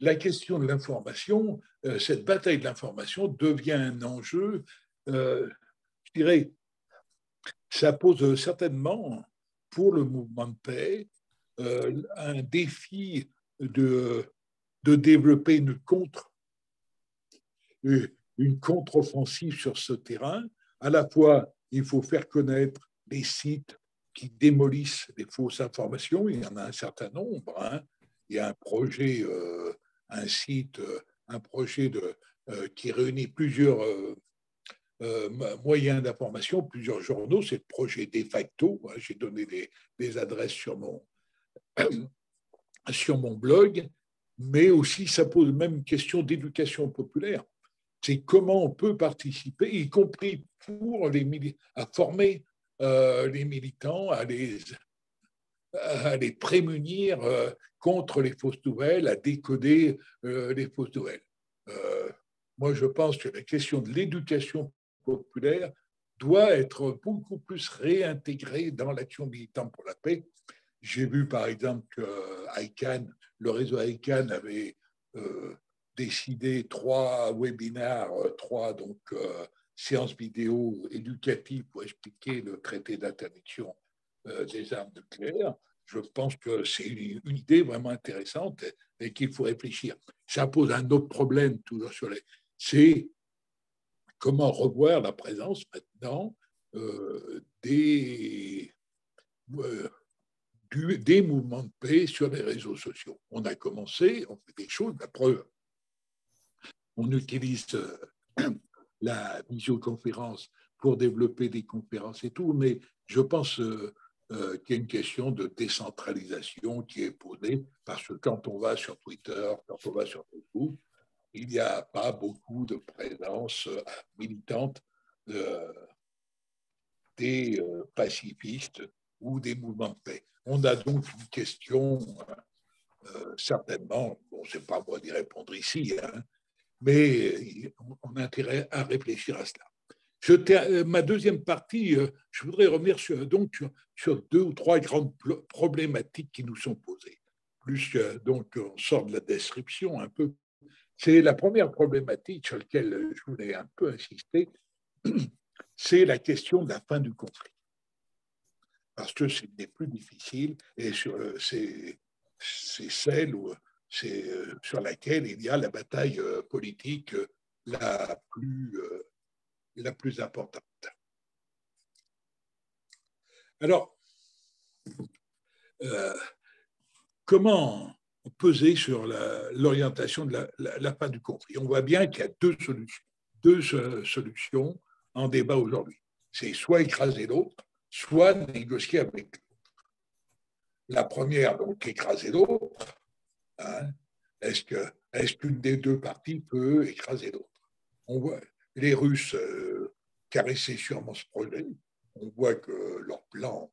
la question de l'information, euh, cette bataille de l'information devient un enjeu, je dirais, ça pose certainement pour le mouvement de paix un défi de, de développer une contre une contre-offensive sur ce terrain, à la fois il faut faire connaître les sites qui démolissent les fausses informations. Il y en a un certain nombre. Hein. Il y a un projet, euh, un site, euh, un projet de, qui réunit plusieurs moyens d'information, plusieurs journaux. C'est le projet de facto. Hein, j'ai donné des, adresses sur mon blog, mais aussi ça pose même une question d'éducation populaire. C'est comment on peut participer, y compris pour les à former les militants, à les, à les prémunir euh, contre les fausses nouvelles, à décoder euh, les fausses nouvelles. Euh, moi, je pense que la question de l'éducation populaire doit être beaucoup plus réintégrée dans l'action militante pour la paix. J'ai vu par exemple que ICANN, le réseau ICANN avait décidé trois webinaires, trois donc, séances vidéo éducatives pour expliquer le traité d'interdiction euh, des armes nucléaires, je pense que c'est une, idée vraiment intéressante et, qu'il faut réfléchir. Ça pose un autre problème, toujours sur les. C'est comment revoir la présence maintenant euh, des, euh, des mouvements de paix sur les réseaux sociaux. On a commencé, on fait des choses, la preuve. On utilise la visioconférence pour développer des conférences et tout, mais je pense euh, qu'il y a une question de décentralisation qui est posée, parce que quand on va sur Twitter, quand on va sur Facebook, il n'y a pas beaucoup de présence euh, militante euh, des pacifistes ou des mouvements de paix. On a donc une question, certainement, bon, ce n'est pas moi d'y répondre ici, hein, mais on a intérêt à réfléchir à cela. Euh, ma deuxième partie, euh, je voudrais revenir sur, donc sur, deux ou trois grandes problématiques qui nous sont posées. Plus donc on sort de la description un peu. C'est la première problématique sur laquelle je voulais un peu insister, c'est la question de la fin du conflit. Parce que c'est des plus difficiles et euh, c'est celle où, sur laquelle il y a la bataille politique la plus la plus importante. Alors, euh, comment peser sur l'orientation de la, fin du conflit? On voit bien qu'il y a deux solutions, deux euh, solutions en débat aujourd'hui. C'est soit écraser l'autre, soit négocier avec l'autre. La première, donc écraser l'autre, est-ce qu'une est des deux parties peut écraser l'autre? On voit, les Russes euh, caressaient sûrement ce projet. On voit que leur plan,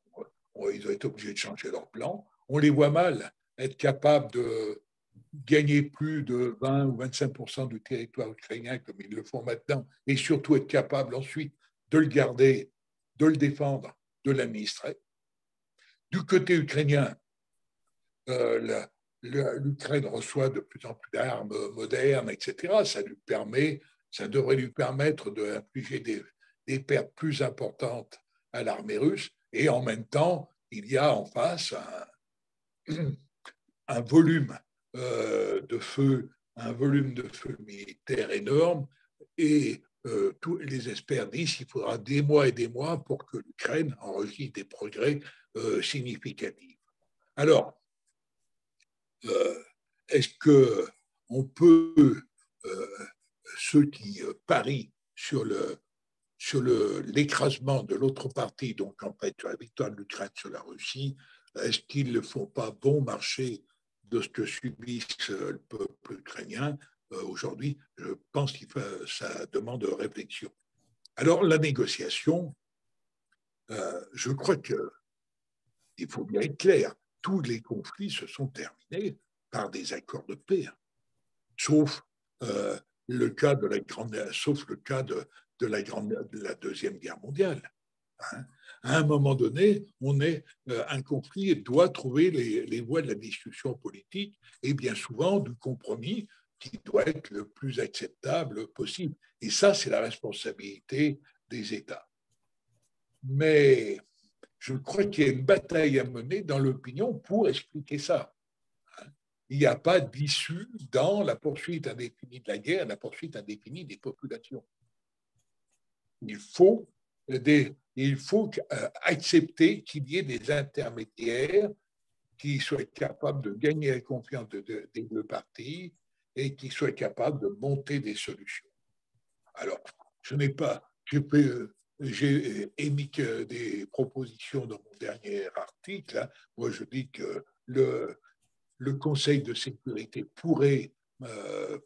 ils ont été obligés de changer leur plan. On les voit mal être capables de gagner plus de 20 ou 25% du territoire ukrainien comme ils le font maintenant, et surtout être capables ensuite de le garder, de le défendre, de l'administrer. Du côté ukrainien, euh, l'Ukraine reçoit de plus en plus d'armes modernes, etc. Ça lui permet ça devrait lui permettre d'infliger des, des, pertes plus importantes à l'armée russe. Et en même temps, il y a en face un, volume euh, de feu, un volume de feu militaire énorme. Et euh, tous les experts disent qu'il faudra des mois et des mois pour que l'Ukraine enregistre des progrès euh, significatifs. Alors, est-ce que on peut ceux qui euh, parient sur le sur l'écrasement de l'autre partie, donc en fait sur la victoire de l'Ukraine sur la Russie, est-ce qu'ils ne font pas bon marché de ce que subissent le peuple ukrainien? Euh, aujourd'hui Je pense que ça demande réflexion. Alors la négociation, euh, je crois que il faut bien être clair, tous les conflits se sont terminés par des accords de paix, sauf le cas de la grande, sauf le cas de, de la, grande, de la Deuxième Guerre mondiale. Hein. À un moment donné, on est euh, un conflit et doit trouver les, les, voies de la discussion politique et bien souvent du compromis qui doit être le plus acceptable possible. Et ça, c'est la responsabilité des États. Mais je crois qu'il y a une bataille à mener dans l'opinion pour expliquer ça il n'y a pas d'issue dans la poursuite indéfinie de la guerre, la poursuite indéfinie des populations. Il faut, euh, accepter qu'il y ait des intermédiaires qui soient capables de gagner la confiance des deux parties et qui soit capable de monter des solutions. Alors, je n'ai pas, j'ai émis des propositions dans mon dernier article. Hein. Moi, je dis que le, Conseil de sécurité pourrait euh,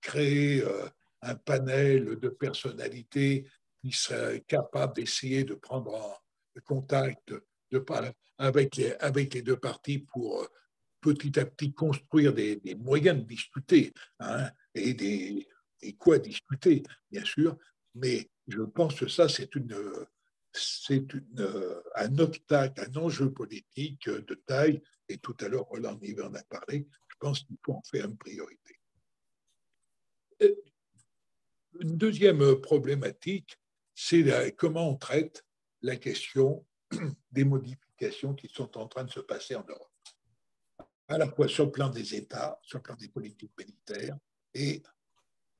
créer euh, un panel de personnalités qui seraient capables d'essayer de prendre en contact avec, les, deux parties pour euh, petit à petit construire des, moyens de discuter hein, et, des, et quoi discuter, bien sûr. Mais je pense que ça, c'est une, c'est un obstacle, un enjeu politique de taille. Et tout à l'heure, Roland Niver en a parlé. Je pense qu'il faut en faire une priorité. Une deuxième problématique, c'est comment on traite la question des modifications qui sont en train de se passer en Europe, à la fois sur le plan des États, sur le plan des politiques militaires et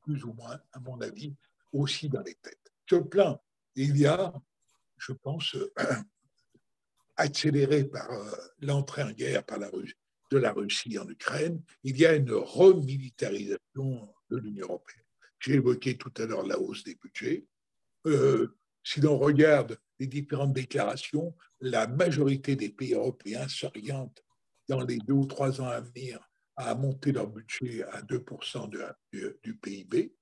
plus ou moins, à mon avis, aussi dans les têtes. Sur le plan, il y a, je pense, accéléré par euh, l'entrée en guerre de la Russie en Ukraine, il y a une remilitarisation de l'Union européenne. J'ai évoqué tout à l'heure la hausse des budgets. Euh, si l'on regarde les différentes déclarations, la majorité des pays européens s'orientent dans les deux ou trois ans à venir à monter leur budget à 2% du, PIB.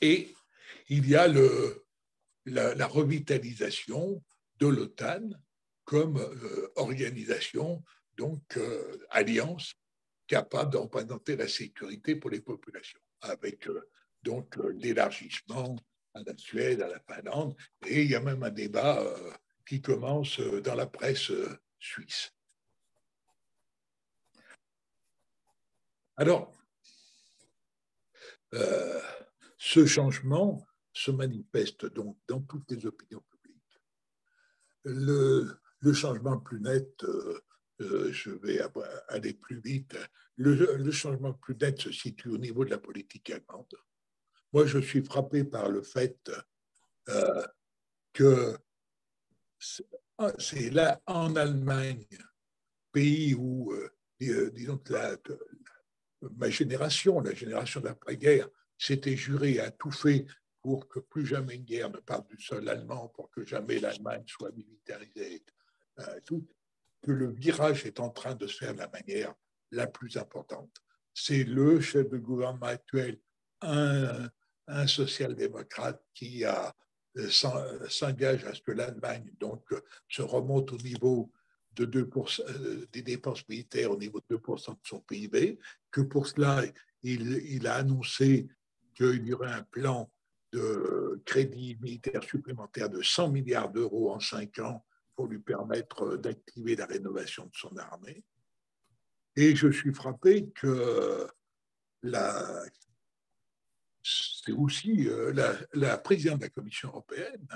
Et il y a le, la, revitalisation de l'OTAN comme euh, organisation, donc euh, alliance capable de représenter la sécurité pour les populations, avec euh, donc l'élargissement à la Suède, à la Finlande, et il y a même un débat qui commence dans la presse suisse. Alors, ce changement se manifeste donc dans toutes les opinions publiques. Le, changement plus net, euh, euh, je vais aller plus vite, le, changement plus net se situe au niveau de la politique allemande. Moi, je suis frappé par le fait que c'est là en Allemagne, pays où, disons que ma génération, la génération d'après-guerre, s'était juré à tout fait pour que plus jamais une guerre ne parte du sol allemand, pour que jamais l'Allemagne soit militarisée, euh, que le virage est en train de se faire de la manière la plus importante. C'est le chef de gouvernement actuel, un, social-démocrate qui a euh, s'engage à ce que l'Allemagne se remonte au niveau de 2%, euh, des dépenses militaires au niveau de 2% de son PIB, que pour cela, il a annoncé qu'il y aurait un plan de crédit militaire supplémentaire de 100 milliards d'euros en 5 ans pour lui permettre d'activer la rénovation de son armée. Et je suis frappé que la, c'est aussi euh, la, présidente de la Commission européenne,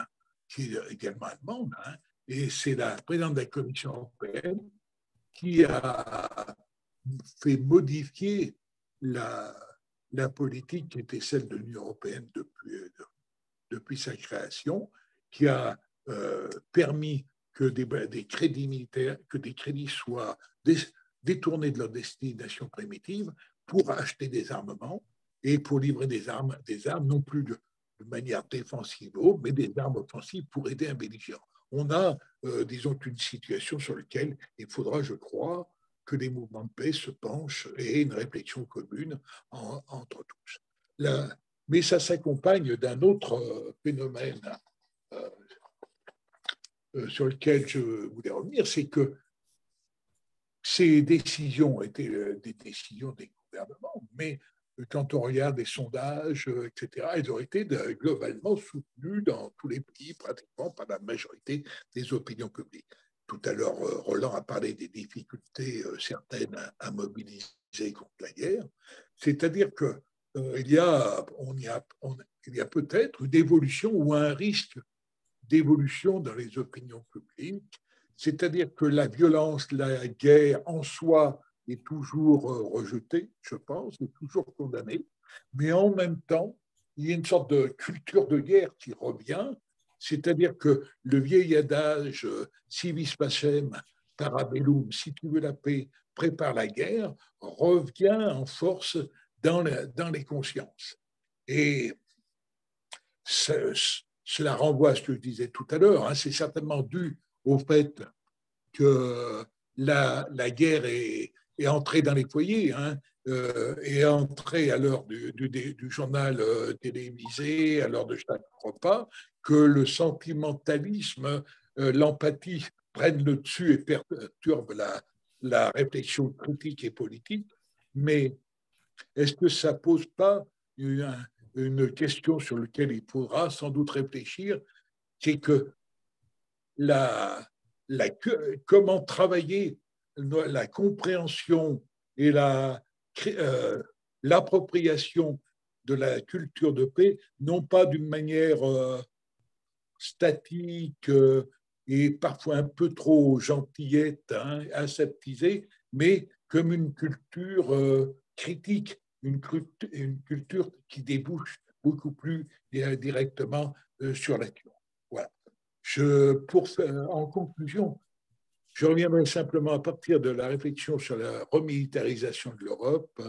qui est également allemande, hein, et c'est la présidente de la Commission européenne qui a fait modifier la, la politique qui était celle de l'Union européenne depuis, depuis sa création, qui a euh, permis que des, des, crédits militaires, que des crédits soient détournés de leur destination primitive pour acheter des armements et pour livrer des armes, des armes non plus de, de manière défensive, mais des armes offensives pour aider un belligérant. On a, euh, disons, une situation sur laquelle il faudra, je crois, que les mouvements de paix se penchent et une réflexion commune entre tous. mais ça s'accompagne d'un autre euh, phénomène euh, sur lequel je voulais revenir, c'est que ces décisions étaient des décisions des gouvernements, mais quand on regarde les sondages, euh, etc., ils ont été globalement soutenus dans tous les pays, pratiquement par la majorité des opinions publiques. Tout à l'heure, euh, Roland a parlé des difficultés euh, certaines à mobiliser contre la guerre. C'est-à-dire y a, on y a, il a peut-être une évolution ou un risque d'évolution dans les opinions publiques. C'est-à-dire que la violence, la guerre en soi est toujours euh, rejeté, je pense, est toujours condamné, mais en même temps, il y a une sorte de culture de guerre qui revient, c'est-à-dire que le vieil adage euh, civis pacem, parabellum, si tu veux la paix, prépare la guerre, revient en force dans, dans les consciences. Et cela renvoie à ce que je disais tout à l'heure, hein, c'est certainement dû au fait que la, la guerre est, est, entrée dans les foyers, hein, euh, est entrée à l'heure du, journal euh, télévisé, à l'heure de chaque repas, que le sentimentalisme, euh, l'empathie prennent le dessus et perturbent la, réflexion critique et politique. Mais est-ce que ça ne pose pas une, question sur laquelle il faudra sans doute réfléchir C'est que la, comment travailler la compréhension et la, euh, l'appropriation de la culture de paix, non pas d'une manière euh, statique euh, et parfois un peu trop gentillette, hein, aseptisée, mais comme une culture euh, critique, une, culture qui débouche beaucoup plus directement euh, sur l'action. Voilà. Pour, en conclusion, je reviendrai simplement à partir de la réflexion sur la remilitarisation de l'Europe.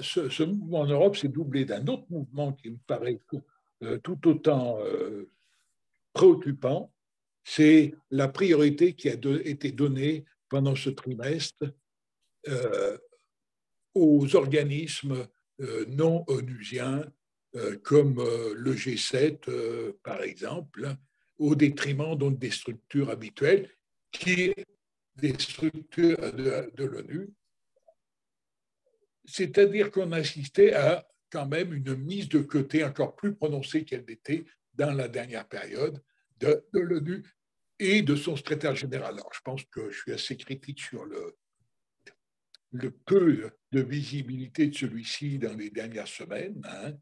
Ce, ce, mouvement en Europe s'est doublé d'un autre mouvement qui me paraît euh, tout autant euh, préoccupant, c'est la priorité qui a été donnée pendant ce trimestre euh, aux organismes non onusiens comme le G7 par exemple, au détriment donc des structures habituelles qui des structures de l'ONU. C'est-à-dire qu'on assistait à quand même une mise de côté encore plus prononcée qu'elle n'était dans la dernière période de, l'ONU et de son secrétaire général. Alors, je pense que je suis assez critique sur le, peu de visibilité de celui-ci dans les dernières semaines, hein,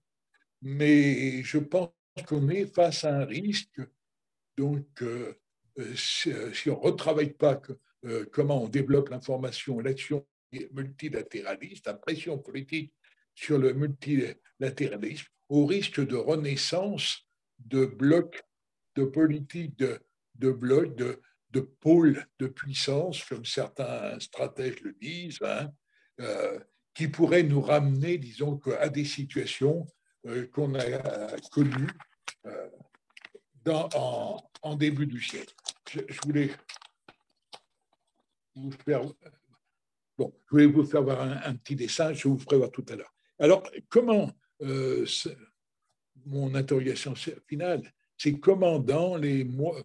mais je pense qu'on est face à un risque. Donc, euh, si, on ne retravaille pas euh, comment on développe l'information, l'action multilatéraliste, la pression politique sur le multilatéralisme au risque de renaissance de blocs, de politiques de, blocs, de, pôles de puissance, comme certains stratèges le disent, hein, euh, qui pourraient nous ramener, disons, à des situations euh, qu'on a connues euh, en, en, début du siècle. Je, je, voulais vous faire. Bon, je voulais vous faire voir un, petit dessin, je vous ferai voir tout à l'heure. Alors, comment, euh, mon interrogation finale, c'est comment dans les mois,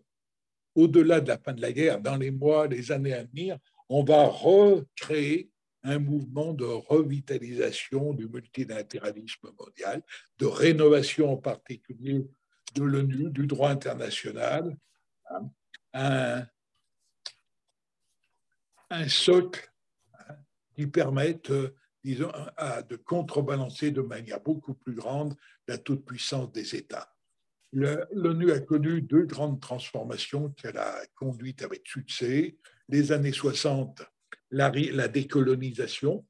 au-delà de la fin de la guerre, dans les mois, les années à venir, on va recréer un mouvement de revitalisation du multilatéralisme mondial, de rénovation en particulier de l'ONU, du droit international, hein, un, un socle qui permette disons, à, de contrebalancer de manière beaucoup plus grande la toute-puissance des États. L'ONU a connu deux grandes transformations qu'elle a conduites avec succès. Les années 60, la, la décolonisation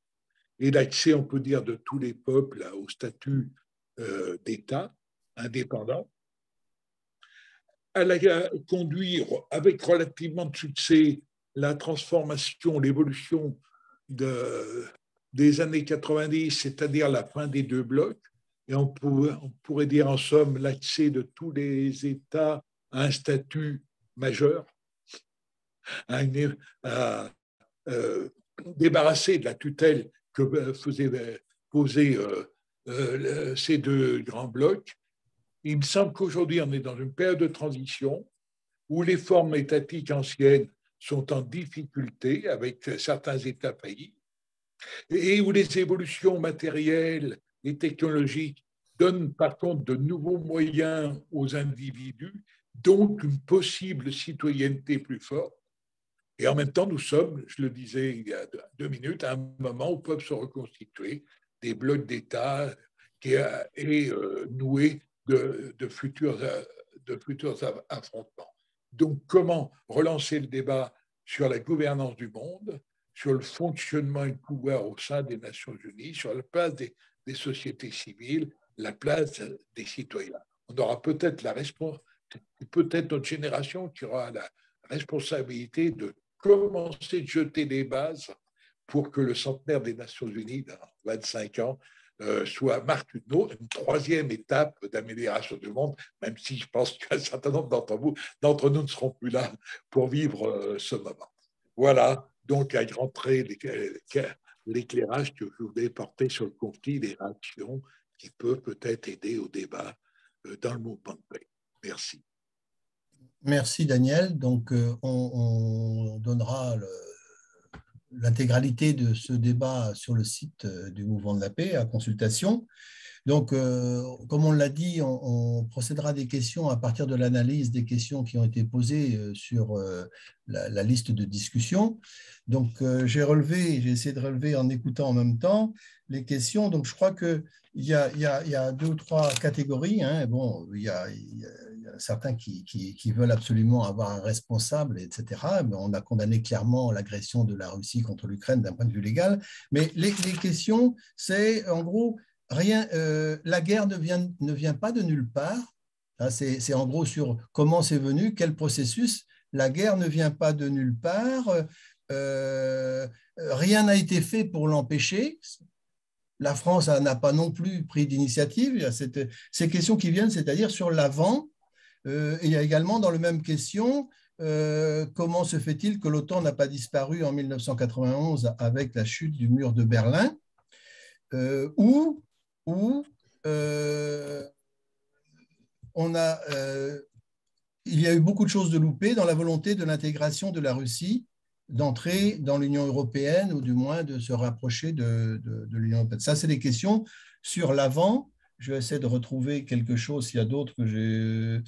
et l'accès, on peut dire, de tous les peuples au statut euh, d'État indépendant. Elle a conduit avec relativement de succès la transformation, l'évolution de, des années 90, c'est-à-dire la fin des deux blocs, et on, pourrait dire en somme l'accès de tous les États à un statut majeur, à, à euh, débarrasser de la tutelle que euh, faisaient poser euh, euh, ces deux grands blocs. Il me semble qu'aujourd'hui, on est dans une période de transition où les formes étatiques anciennes sont en difficulté avec certains États faillis et où les évolutions matérielles et technologiques donnent par contre de nouveaux moyens aux individus, donc une possible citoyenneté plus forte. Et en même temps, nous sommes, je le disais il y a deux minutes, à un moment où peuvent se reconstituer des blocs d'État et euh, nouer de, de, futurs, de futurs affrontements. Donc, comment relancer le débat sur la gouvernance du monde sur le fonctionnement et le pouvoir au sein des Nations Unies, sur la place des, des sociétés civiles, la place des citoyens? On aura peut-être la, peut-être notre génération qui aura la responsabilité de commencer de jeter les bases pour que le centenaire des Nations Unies, dans 25 ans, euh, soit marque une, troisième étape d'amélioration du monde, même si je pense qu'un certain nombre d'entre vous, d'entre nous ne seront plus là pour vivre euh, ce moment. Voilà, donc à rentrer l'éclairage que je voulais porter sur le conflit, les réactions qui peuvent peut-être aider au débat euh, dans le mouvement de paix. Merci. Merci Daniel. Donc on, donnera l'intégralité de ce débat sur le site du mouvement de la paix à consultation. Donc, comme on l'a dit, on, procédera des questions à partir de l'analyse des questions qui ont été posées sur la, liste de discussion. Donc, j'ai relevé, j'ai essayé de relever en écoutant en même temps les questions. Donc, je crois qu'il y, y, a, deux ou trois catégories. Hein. Bon, il y a certains qui, veulent absolument avoir un responsable, etc. On a condamné clairement l'agression de la Russie contre l'Ukraine d'un point de vue légal. Mais les, questions, c'est en gros, rien, euh, la guerre ne vient, ne vient pas de nulle part. C'est en gros sur comment c'est venu, quel processus. La guerre ne vient pas de nulle part. Euh, rien n'a été fait pour l'empêcher. La France n'a pas non plus pris d'initiative. Il y a ces questions qui viennent, c'est-à-dire sur l'avant euh, il y a également dans la même question, euh, comment se fait-il que l'OTAN n'a pas disparu en 1991 avec la chute du mur de Berlin euh, Ou, on a, il y a eu beaucoup de choses de loupées dans la volonté de l'intégration de la Russie d'entrer dans l'Union européenne ou du moins de se rapprocher de, de l'Union européenne. Ça, c'est des questions sur l'avant je vais essayer de retrouver quelque chose, s'il y a d'autres que j'ai.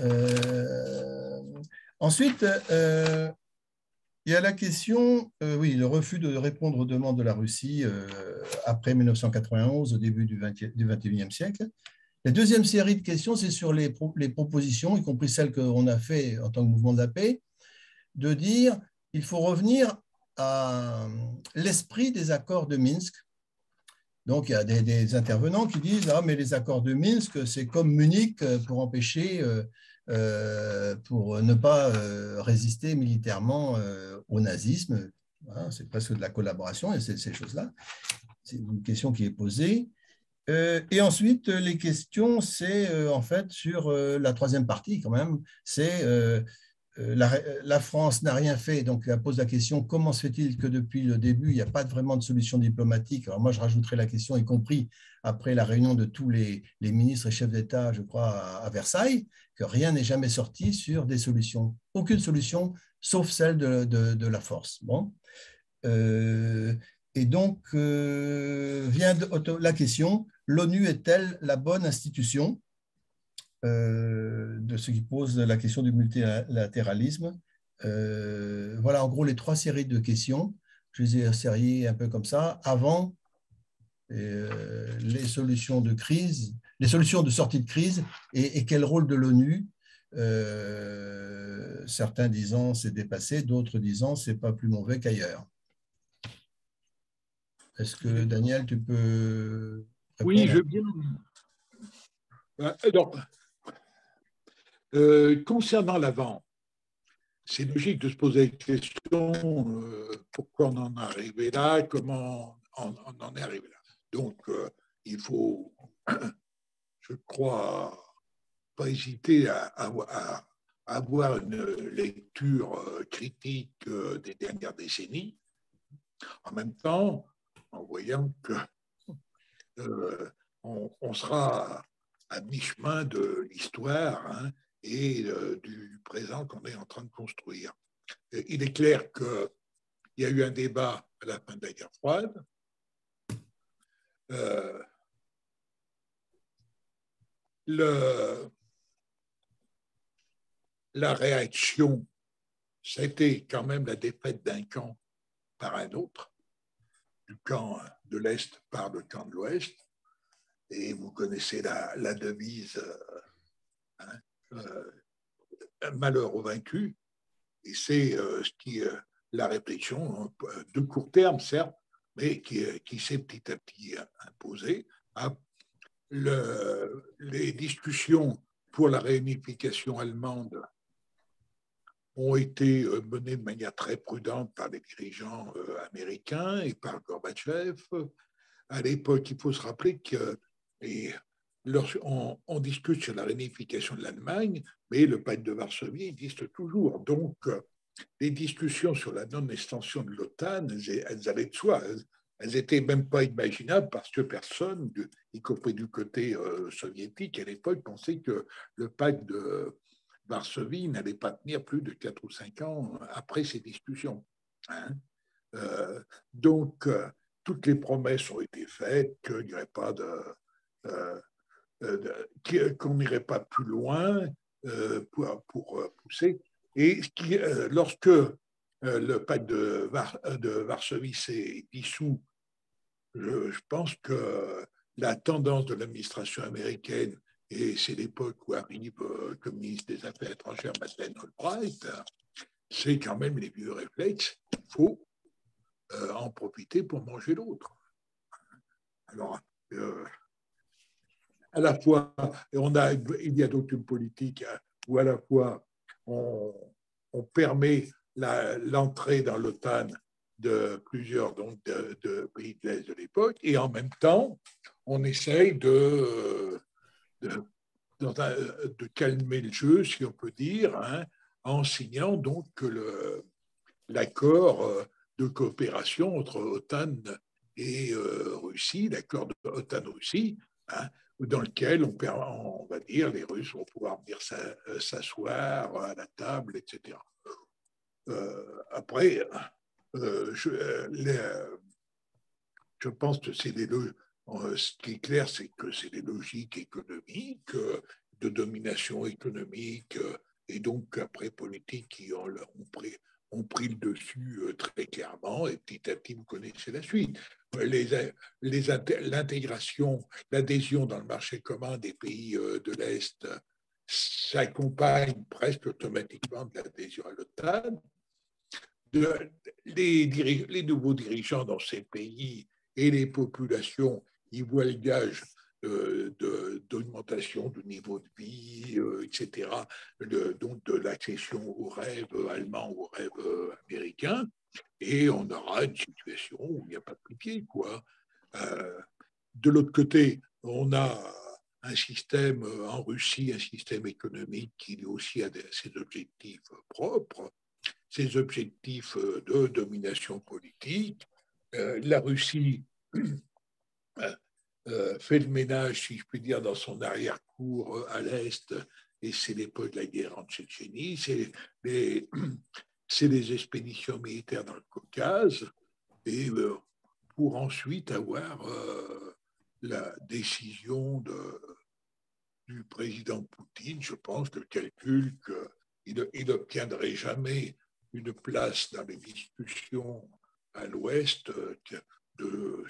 Euh, ensuite, euh, il y a la question, euh, oui, le refus de répondre aux demandes de la Russie après 1991, au début du, 20, du 21e siècle. La deuxième série de questions, c'est sur les, les, propositions, y compris celles qu'on a fait en tant que mouvement de la paix, de dire il faut revenir à l'esprit des accords de Minsk donc, il y a des, intervenants qui disent Ah, mais les accords de Minsk, c'est comme Munich euh, pour empêcher, euh, euh, pour ne pas résister militairement au nazisme. c'est presque de la collaboration et ces choses-là. C'est une question qui est posée. et ensuite, les questions, c'est en fait sur la troisième partie quand même, c'est euh, la, France n'a rien fait, donc elle pose la question comment se fait-il que depuis le début, il n'y a pas vraiment de solution diplomatique? Alors moi, je rajouterai la question, y compris après la réunion de tous les, ministres et chefs d'État, je crois, à, Versailles, que rien n'est jamais sorti sur des solutions. Aucune solution, sauf celle de, la force. Bon. Euh, et donc, euh, vient la question, l'ONU est-elle la bonne institution? euh, de ce qui pose la question du multilatéralisme. Euh, voilà en gros les trois séries de questions. Je les ai sériées un peu comme ça. Avant, euh, les solutions de crise, les solutions de sortie de crise et, quel rôle de l'ONU. certains disant c'est dépassé, d'autres disant c'est pas plus mauvais qu'ailleurs. Est-ce que Daniel, tu peux Oui, je veux bien. Alors, euh, concernant l'avant, c'est logique de se poser la question euh, pourquoi on en est arrivé là, comment on, en est arrivé là. Donc, euh, il faut, je crois, pas hésiter à, avoir une lecture critique des dernières décennies, en même temps, en voyant que on, sera à mi-chemin de l'histoire. Hein, et euh, du présent qu'on est en train de construire. il est clair qu'il y a eu un débat à la fin de la guerre froide. Euh, le, la réaction, c'était quand même la défaite d'un camp par un autre, du camp de l'Est par le camp de l'Ouest. Et vous connaissez la, devise euh, hein, malheur au vaincu, et c'est euh, ce qui euh, la réflexion de court terme, certes, mais qui, s'est petit à petit imposée. Le, les discussions pour la réunification allemande ont été euh, menées de manière très prudente par les dirigeants euh, américains et par Gorbatchev. À l'époque, il faut se rappeler que et on, discute sur la réunification de l'Allemagne, mais le pacte de Varsovie existe toujours. Donc, les discussions sur la non-extension de l'OTAN, elles, allaient de soi. Elles n'étaient même pas imaginables parce que personne, y compris du côté euh, soviétique à l'époque, pensait que le pacte de Varsovie n'allait pas tenir plus de 4 ou 5 ans après ces discussions. Hein. Euh, donc, euh, toutes les promesses ont été faites qu'il n'y aurait pas de. Qu'on n'irait pas plus loin pour, pour pousser. Et euh, lorsque euh, le pacte de, Varsovie s'est dissous, je, pense que la tendance de l'administration américaine, et c'est l'époque où arrive euh, le ministre des Affaires étrangères Madeleine Albright, c'est quand même les vieux réflexes, il faut en profiter pour manger l'autre. Alors, à la fois, on a, il y a donc une politique où à la fois on, permet l'entrée dans l'OTAN de plusieurs donc, de, pays de l'Est de l'époque, et en même temps, on essaye de, de, calmer le jeu, si on peut dire, hein, en signant donc l'accord de coopération entre OTAN et euh, Russie, l'accord de OTAN-Russie, hein, dans lequel on, va dire les Russes vont pouvoir venir euh, s'asseoir à la table, etc. Euh, après, euh, je, pense que c'est des ce qui est clair, c'est que c'est des logiques économiques, de domination économique et donc après politique qui ont pris le dessus très clairement et petit à petit, vous connaissez la suite l'intégration, l'adhésion dans le marché commun des pays euh, de l'Est s'accompagne presque automatiquement de l'adhésion à l'OTAN. Les, nouveaux dirigeants dans ces pays et les populations y voient le gage d'augmentation du niveau de vie, euh, etc., donc de l'accession au rêve allemand, au rêve euh, américain et on aura une situation où il n'y a pas de pied, quoi. Euh, de l'autre côté, on a un système euh, en Russie, un système économique qui lui aussi a ses objectifs propres, ses objectifs euh, de domination politique. la Russie fait le ménage, si je puis dire, dans son arrière-cour à l'Est, et c'est l'époque de la guerre en Tchétchénie, c'est les, c'est les expéditions militaires dans le Caucase, et euh, pour ensuite avoir euh, la décision de, du président Poutine, je pense que calcule qu'il n'obtiendrait jamais une place dans les discussions à l'Ouest euh, de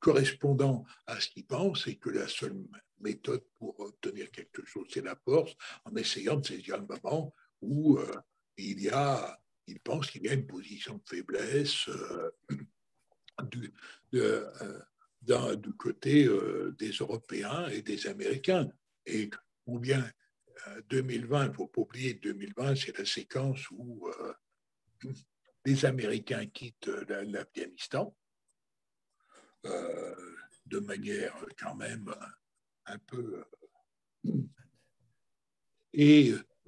correspondant à ce qu'il pense et que la seule méthode pour obtenir quelque chose, c'est la force, en essayant de saisir le moment où il y a, il pense qu'il y a une position de faiblesse euh, du, euh, du, côté euh, des Européens et des Américains. Et ou bien 2020, il ne faut pas oublier 2020, c'est la séquence où les Américains quittent l'Afghanistan de manière quand même un peu...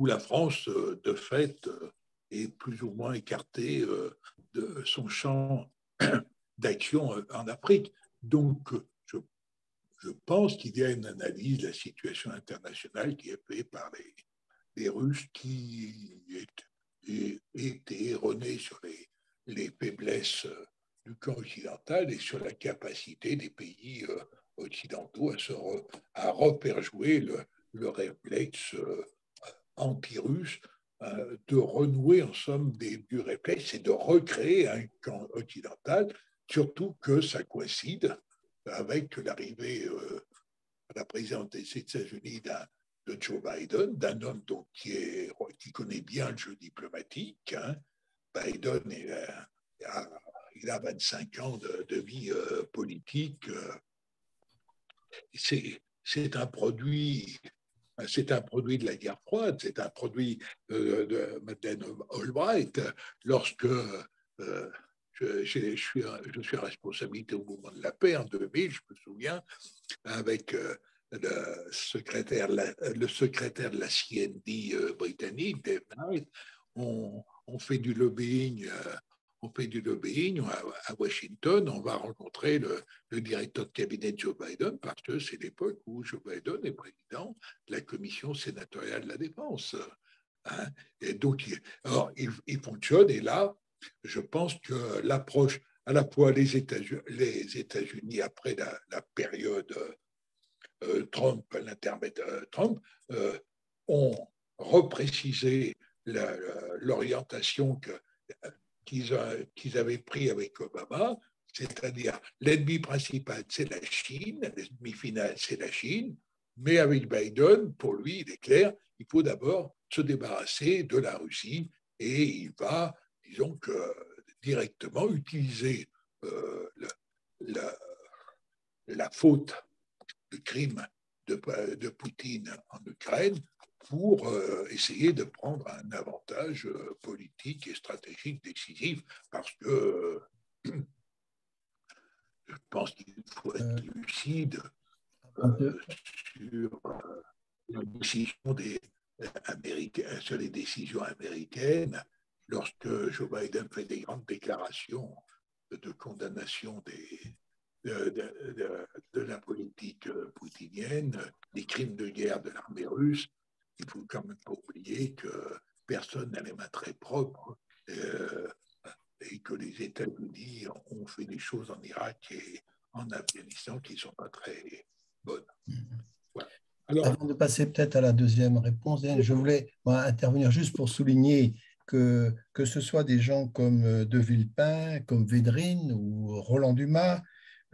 où la France, euh, de fait, euh, est plus ou moins écartée euh, de son champ d'action en Afrique. Donc, je, pense qu'il y a une analyse de la situation internationale qui est faite par les, Russes qui étaient erronés sur les, les faiblesses du camp occidental et sur la capacité des pays occidentaux à, se à refaire jouer le, le réflexe anti-russe euh, de renouer en somme des, du réflexe et de recréer un camp occidental, surtout que ça coïncide avec l'arrivée euh, à la présidence des États-Unis de Joe Biden, d'un homme donc qui, est, qui connaît bien le jeu diplomatique. Hein. Biden, il a, il a, 25 ans de, vie euh, politique. C'est un produit c'est un produit de la guerre froide, c'est un produit euh, de Madeleine Albright. Lorsque euh, je, suis, je suis à responsabilité au mouvement de la paix en 2000, je me souviens, avec euh, le, secrétaire, de la CND britannique, Dave Knight, on fait du lobbying on fait du lobbying à, Washington, on va rencontrer le, directeur de cabinet de Joe Biden parce que c'est l'époque où Joe Biden est président de la commission sénatoriale de la défense. Hein. Et donc, il, il, fonctionne et là, je pense que l'approche, à la fois les États-Unis, après la, période euh, Trump, l'intermède euh, Trump, euh, ont reprécisé l'orientation que qu'ils avaient pris avec Obama, c'est-à-dire l'ennemi principal, c'est la Chine, l'ennemi final, c'est la Chine, mais avec Biden, pour lui, il est clair, il faut d'abord se débarrasser de la Russie et il va, disons que directement utiliser euh, la, faute, le crime de Poutine en Ukraine pour euh, essayer de prendre un avantage euh, politique et stratégique décisif, parce que je pense qu'il faut être euh. lucide sur les décisions des Américains, sur les décisions américaines. Lorsque Joe Biden fait des grandes déclarations de condamnation des, de, de, la politique poutinienne, des crimes de guerre de l'armée russe, il faut quand même pas oublier que personne n'a les mains très propres euh, et que les États-Unis ont fait des choses en Irak et en Afghanistan qui ne sont pas très bonnes. Alors, Avant de passer peut-être à la deuxième réponse, je voulais intervenir juste pour souligner que, que ce soit des gens comme euh, De Villepin, comme Védrine ou Roland Dumas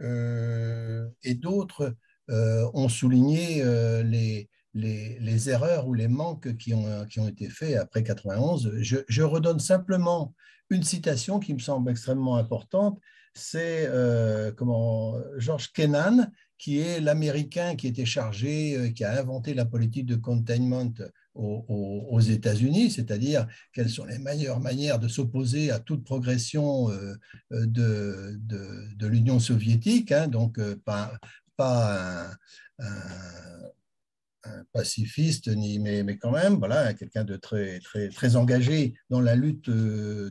euh, et d'autres ont souligné les, les, erreurs ou les manques qui ont, qui ont été faits après 91. Je, redonne simplement une citation qui me semble extrêmement importante. C'est euh, comment George Kennan, qui est l'Américain qui était chargé, euh, qui a inventé la politique de containment aux, États-Unis, c'est-à-dire quelles sont les meilleures manières de s'opposer à toute progression euh, de, de, l'Union soviétique, hein, donc pas, pas un pacifiste, ni, mais, mais quand même, voilà, quelqu'un de très, très, très engagé dans la lutte euh,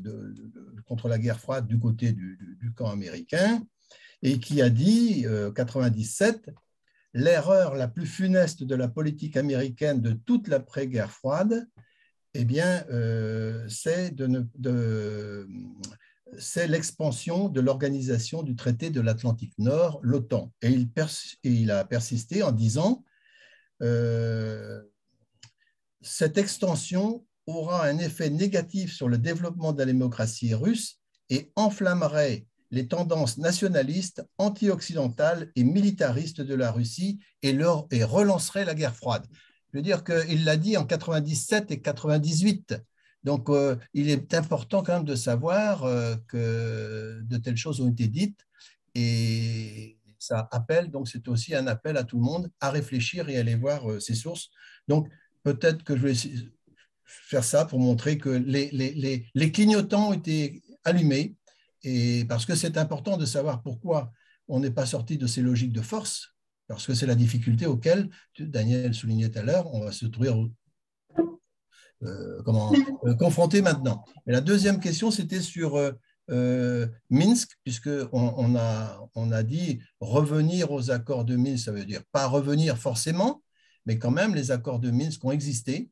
contre la guerre froide du côté du, camp américain, et qui a dit, euh, 97, l'erreur la plus funeste de la politique américaine de toute l'après-guerre froide, eh bien, euh, c'est de, de c'est l'expansion de l'organisation du traité de l'Atlantique Nord, l'OTAN. Et il, et il a persisté en disant euh, cette extension aura un effet négatif sur le développement de la démocratie russe et enflammerait les tendances nationalistes, anti-occidentales et militaristes de la Russie et, relancerait la guerre froide. Je veux dire qu'il l'a dit en 97 et 98. Donc, euh, il est important quand même de savoir euh, que de telles choses ont été dites et ça appelle, donc c'est aussi un appel à tout le monde à réfléchir et aller voir euh, ces sources. Donc peut-être que je vais faire ça pour montrer que les, les, les, clignotants ont été allumés, et parce que c'est important de savoir pourquoi on n'est pas sorti de ces logiques de force, parce que c'est la difficulté auquel, Daniel soulignait tout à l'heure, on va se trouver euh, comment, euh, confronté maintenant. Et la deuxième question, c'était sur euh, Minsk, puisqu'on on a, on a dit revenir aux accords de Minsk, ça veut dire pas revenir forcément, mais quand même les accords de Minsk ont existé.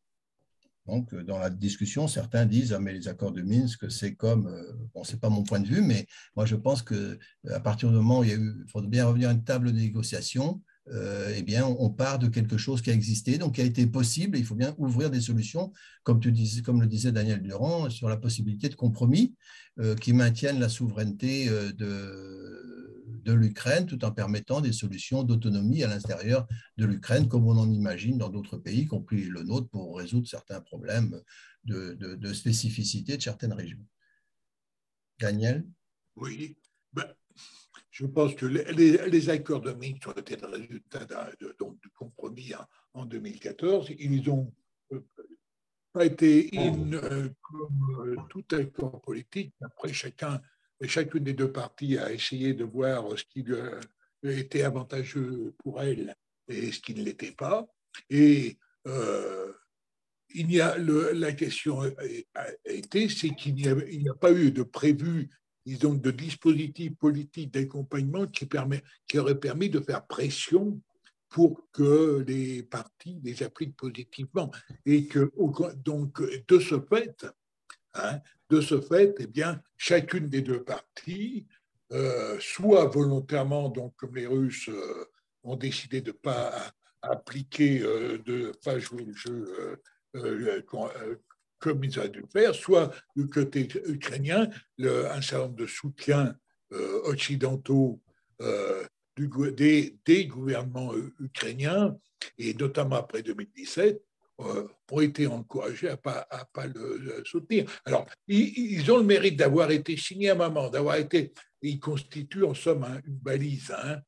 Donc, dans la discussion, certains disent ah, mais les accords de Minsk, c'est comme, euh, bon, c'est pas mon point de vue, mais moi je pense que à partir du moment où il, y a eu, il faut bien revenir à une table de négociation, euh, eh bien, on part de quelque chose qui a existé, donc qui a été possible. il faut bien ouvrir des solutions, comme, tu comme le disait Daniel Durand, sur la possibilité de compromis euh, qui maintiennent la souveraineté euh, de, l'Ukraine, tout en permettant des solutions d'autonomie à l'intérieur de l'Ukraine, comme on en imagine dans d'autres pays, y compris le nôtre, pour résoudre certains problèmes de, de, spécificité de certaines régions. Daniel? Oui. Ben, je pense que les, accords de Minsk ont été le résultat donc, du compromis en, 2014. Ils n'ont pas été in, comme tout accord politique. Après, chacun, chacune des deux parties a essayé de voir ce qui était avantageux pour elle et ce qui ne l'était pas. Et euh, il y a la question a, été, c'est qu'il n'y a, pas eu de prévu, disons, de dispositif politique d'accompagnement qui, permet, qui permis de faire pression pour que les partis les appliquent positivement. Et que, donc, de ce fait, hein, de ce fait, eh bien, chacune des deux parties, euh, soit volontairement, donc comme les Russes euh, ont décidé de ne pas appliquer, euh, de ne pas jouer le jeu comme ils auraient dû le faire, soit du côté ukrainien, un certain nombre de soutiens occidentaux du, des, gouvernements ukrainiens, et notamment après 2017, ont été encouragés à ne pas, à pas le, soutenir. Alors, ils, ont le mérite d'avoir été signés à un moment, d'avoir été. Ils constituent en somme une balise. Hein.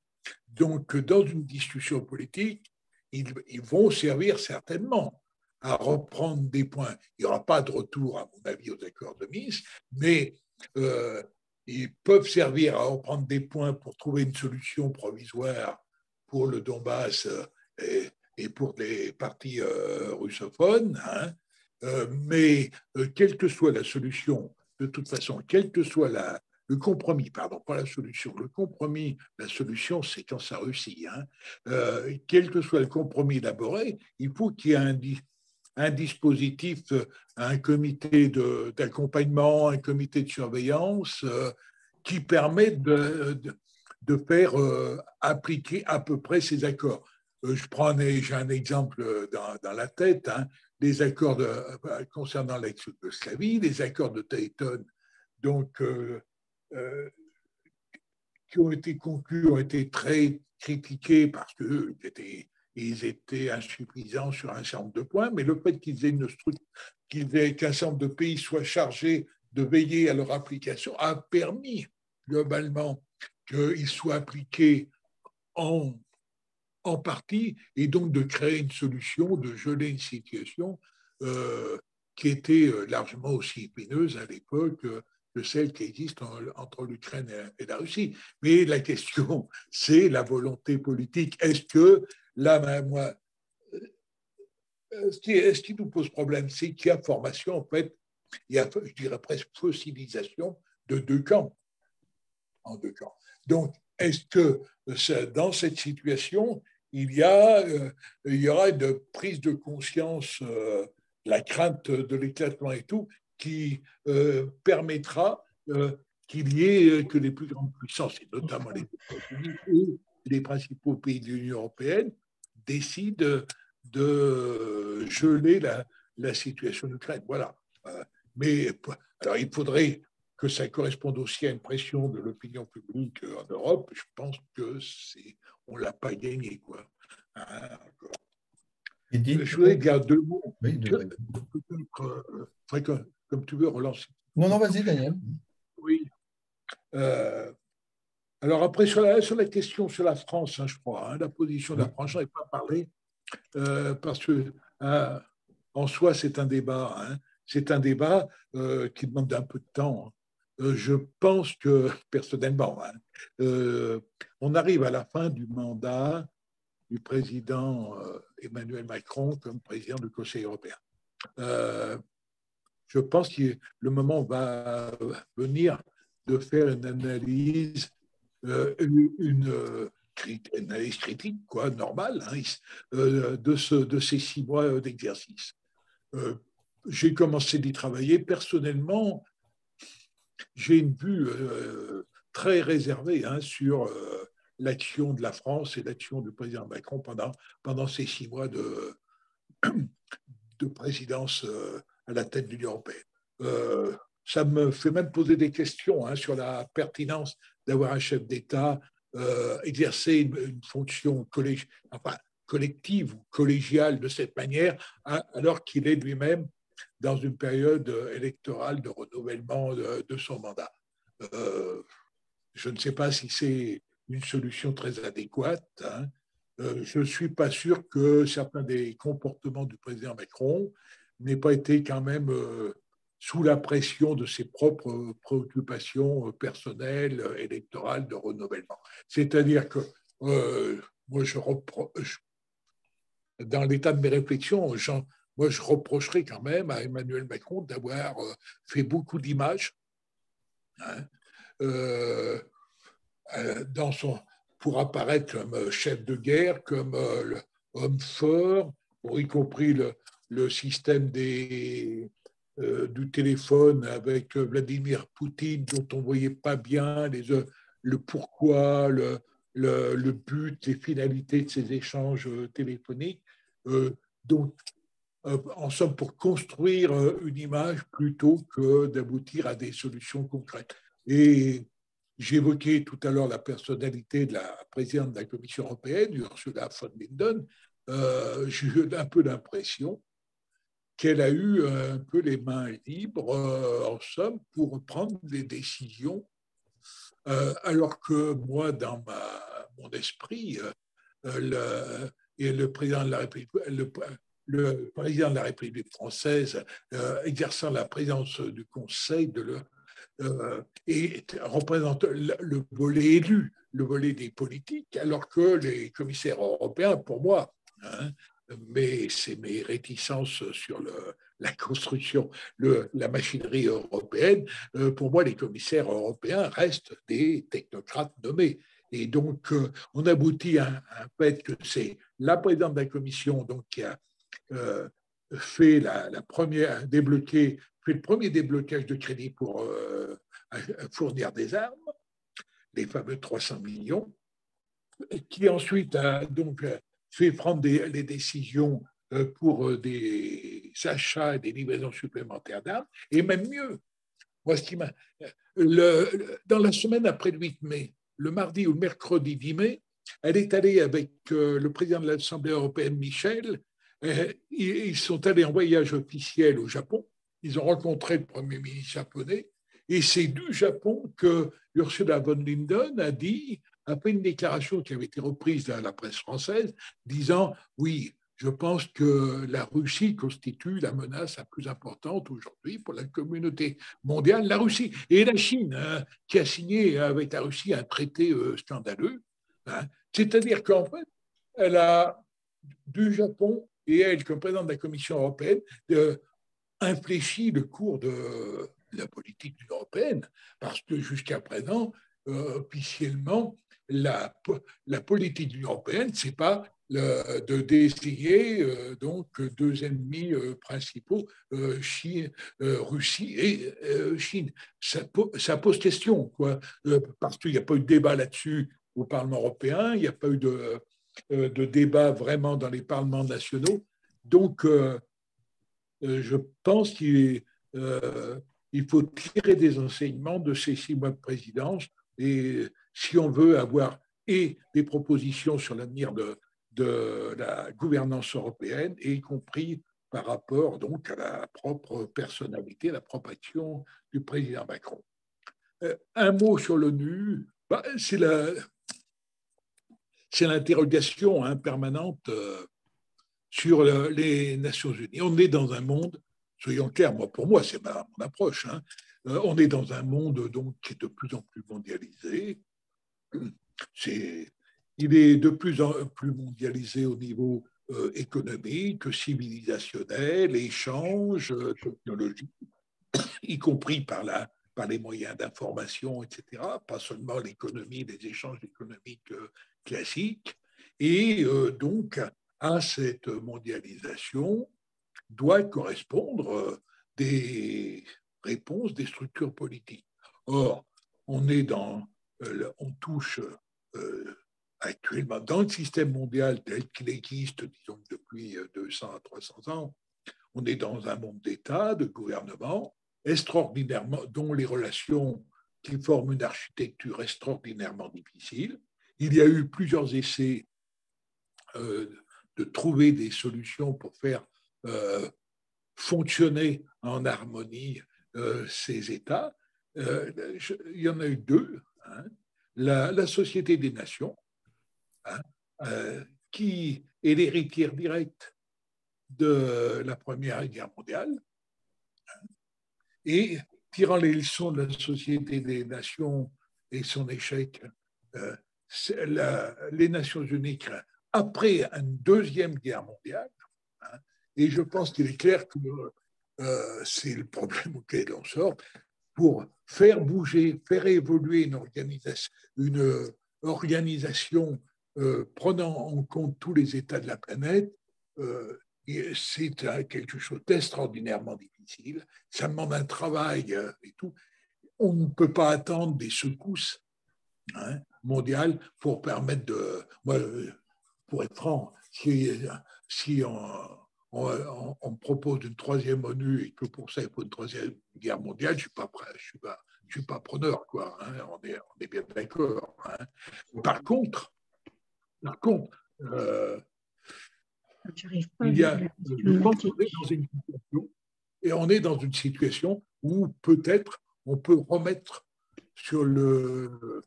Donc, dans une discussion politique, ils, vont servir certainement à reprendre des points. Il n'y aura pas de retour, à mon avis, aux accords de Minsk, mais euh, ils peuvent servir à reprendre des points pour trouver une solution provisoire pour le Donbass euh, et, pour les partis euh, russophones. Hein. mais quelle que soit la solution, de toute façon, quelle que soit le compromis, pardon, pas la solution. Le compromis, la solution, c'est quand ça réussit. Hein. Quel que soit le compromis élaboré, il faut qu'il y ait un, un dispositif, un comité d'accompagnement, un comité de surveillance euh, qui permette de, faire euh, appliquer à peu près ces accords. je prends un exemple dans, la tête, hein, les accords concernant l'ex-Yougoslavie, les accords de Dayton, donc euh, qui ont été conclus ont été très critiqués parce qu'ils étaient, ils étaient insuffisants sur un certain nombre de points, mais le fait qu'ils aient une aient qu'un certain nombre de pays soient chargés de veiller à leur application a permis globalement qu'ils soient appliqués en, partie et donc de créer une solution, de geler une situation euh, qui était euh, largement aussi épineuse à l'époque celle qui existe entre l'Ukraine et la Russie. Mais la question, c'est la volonté politique. Est-ce que, là, moi, euh, ce qui, nous pose problème, c'est qu'il y a formation, en fait, il y a, je dirais presque fossilisation de deux camps, en deux camps. Donc, est-ce que dans cette situation, il y, a, euh, il y aura une prise de conscience, euh, la crainte de l'éclatement et tout, qui euh, permettra euh, qu'il y ait euh, que les plus grandes puissances, et notamment les principaux pays de l'Union européenne, décident de geler la, la situation d'Ukraine. Voilà. Mais alors, il faudrait que ça corresponde aussi à une pression de l'opinion publique en Europe. Je pense que c'est, on l'a pas gagné, quoi. Hein, je voudrais dire deux mots. Oui, deux comme tu veux, relancer. Non, non, vas-y, Daniel. Oui. Euh, alors après, sur la, sur la, question sur la France, hein, je crois, hein, la position de la France, je n'en ai pas parlé, euh, parce que euh, en soi, c'est un débat. Hein, c'est un débat qui demande un peu de temps. je pense que, personnellement, on arrive à la fin du mandat du président Emmanuel Macron comme président du Conseil européen je pense que le moment va venir de faire une analyse, euh, une, analyse critique, quoi, normale, hein, euh, de, ce, de ces six mois d'exercice. Euh, j'ai commencé d'y travailler. Personnellement, j'ai une vue très réservée hein, sur l'action de la France et l'action du président Macron pendant, pendant ces six mois de, de présidence à la tête de l'Union européenne. Euh, ça me fait même poser des questions hein, sur la pertinence d'avoir un chef d'État euh, exercer une, fonction collective ou collégiale de cette manière, hein, alors qu'il est lui-même dans une période électorale de renouvellement de, son mandat. Euh, je ne sais pas si c'est une solution très adéquate. Hein. Euh, je ne suis pas sûr que certains des comportements du président Macron n'aient pas été quand même euh, sous la pression de ses propres préoccupations personnelles, électorales, de renouvellement. C'est-à-dire que moi, je reproche, dans l'état de mes réflexions, moi, je reprocherais quand même à Emmanuel Macron d'avoir fait beaucoup d'images hein, son, pour apparaître comme euh, chef de guerre, comme euh, homme fort, y compris le, système euh, du téléphone avec Vladimir Poutine, dont on ne voyait pas bien le pourquoi, le, but, les finalités de ces échanges téléphoniques. donc, en somme, pour construire une image plutôt que d'aboutir à des solutions concrètes. Et J'évoquais tout à l'heure la personnalité de la présidente de la Commission européenne, Ursula von Linden. Euh, J'ai un peu l'impression qu'elle a eu un peu les mains libres, euh, en somme, pour prendre des décisions, euh, alors que moi, dans mon esprit, euh, le, et le président de la République, le, le président de la République française, exerçant la présidence du Conseil de l'Europe, euh, et représente le, volet élu, le volet des politiques, alors que les commissaires européens, pour moi, hein, mais c'est mes réticences sur la construction, la machinerie européenne, euh, pour moi, les commissaires européens restent des technocrates nommés. Et donc, euh, on aboutit à, un fait que c'est la présidente de la Commission donc, qui a fait la, la première, débloqué le premier déblocage de crédit pour euh, fournir des armes, les fameux 300 millions, qui ensuite a donc fait prendre des, les décisions euh, pour euh, des achats et des livraisons supplémentaires d'armes, et même mieux. Moi, ce qui le, dans la semaine après le 8 mai, le mardi ou le mercredi 10 mai, elle est allée avec le président de l'Assemblée européenne, Michel, ils sont allés en voyage officiel au Japon, ils ont rencontré le Premier ministre japonais, et c'est du Japon que Ursula von Linden a dit, après une déclaration qui avait été reprise dans la presse française, disant Oui, je pense que la Russie constitue la menace la plus importante aujourd'hui pour la communauté mondiale, la Russie et la Chine, hein, qui a signé avec la Russie un traité euh, scandaleux. Hein. C'est-à-dire qu'en fait, elle a du Japon et elle, comme présidente de la Commission européenne, infléchit le cours de la politique européenne, parce que jusqu'à présent, euh, officiellement, la, politique européenne, c'est pas le, de désigner euh, donc deux ennemis euh, principaux, Russie et Chine. Ça, pose question, quoi, parce qu'il n'y a pas eu de débat là-dessus au Parlement européen, il n'y a pas eu de, de débat vraiment dans les parlements nationaux. Donc, euh, je pense qu'il euh, faut tirer des enseignements de ces six mois de présidence et si on veut avoir et des propositions sur l'avenir de, la gouvernance européenne, y compris par rapport donc à la propre personnalité, la propre action du président Macron. Euh, un mot sur l'ONU, bah, c'est l'interrogation hein, permanente sur les Nations Unies. On est dans un monde, soyons clairs, moi, pour moi, c'est ma, mon approche, hein. euh, on est dans un monde donc, qui est de plus en plus mondialisé. C'est, il est de plus en plus mondialisé au niveau euh, économique, civilisationnel, échange, euh, technologique, y compris par, la, par les moyens d'information, etc., pas seulement l'économie, les échanges économiques classiques. Et donc, à cette mondialisation doit correspondre euh, des réponses des structures politiques. Or, on est dans, euh, on touche euh, actuellement dans le système mondial tel qu'il existe, disons depuis 200 à 300 ans, on est dans un monde d'État, de gouvernement, extraordinairement, dont les relations qui forment une architecture extraordinairement difficile. Il y a eu plusieurs essais de trouver des solutions pour faire euh, fonctionner en harmonie euh, ces États. Euh, il y en a eu deux. Hein. la, Société des Nations, hein, qui est l'héritière directe de la Première Guerre mondiale, hein, et tirant les leçons de la Société des Nations et son échec, les Nations Unies, après une deuxième guerre mondiale, hein, et je pense qu'il est clair que euh, c'est le problème auquel on sort, pour faire bouger, faire évoluer une organisation, une organisation euh, prenant en compte tous les États de la planète, euh, c'est quelque chose d'extraordinairement difficile. Ça demande un travail et tout. On ne peut pas attendre des secousses hein, mondiales pour permettre de. Pour être franc, si, si on, on, me propose une troisième ONU et que pour ça il faut une troisième guerre mondiale, je suis pas prêt, je suis pas, je suis pas preneur, quoi. Hein, on, est, on, est, bien d'accord. Hein. Par contre, par contre, euh, il y a, je pense qu'on est dans une situation, et on est dans une situation où peut-être on peut remettre sur le,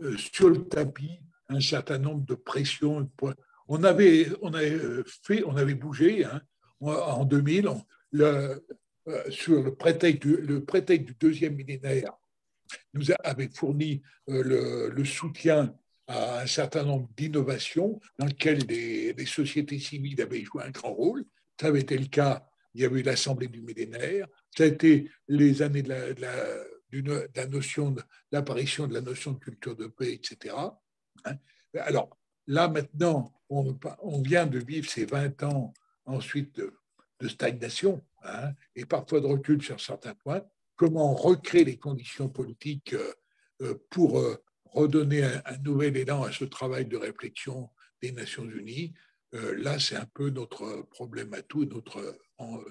euh, sur le tapis un certain nombre de pressions, on avait, on avait euh, fait, on avait bougé hein, en 2000 le, euh, sur le prétexte, du, le du deuxième millénaire nous avait fourni euh, le, soutien à un certain nombre d'innovations dans lesquelles les, sociétés civiles avaient joué un grand rôle. Ça avait été le cas, il y avait eu l'Assemblée du millénaire, ça a été les années de la, notion de l'apparition de la notion de culture de paix, etc. Hein? Alors, Là, maintenant, on, vient de vivre ces 20 ans ensuite de, stagnation hein, et parfois de recul sur certains points. Comment on recrée les conditions politiques euh, euh, pour euh, redonner un, nouvel élan à ce travail de réflexion des Nations Unies? Là, c'est un peu notre problème à tout, notre,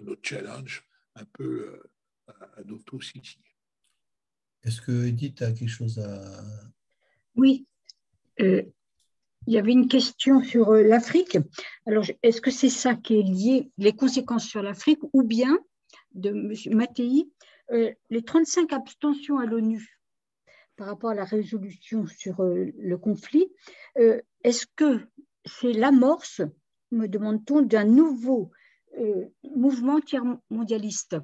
notre challenge un peu à nous tous ici. Est-ce que Edith a quelque chose à... Oui, il y avait une question sur euh, l'Afrique. Alors, est-ce que c'est ça qui est lié, les conséquences sur l'Afrique, ou bien, de M. Mattei, euh, les 35 abstentions à l'ONU par rapport à la résolution sur euh, le conflit, est-ce que c'est l'amorce, me demande-t-on, d'un nouveau mouvement tiers-mondialiste?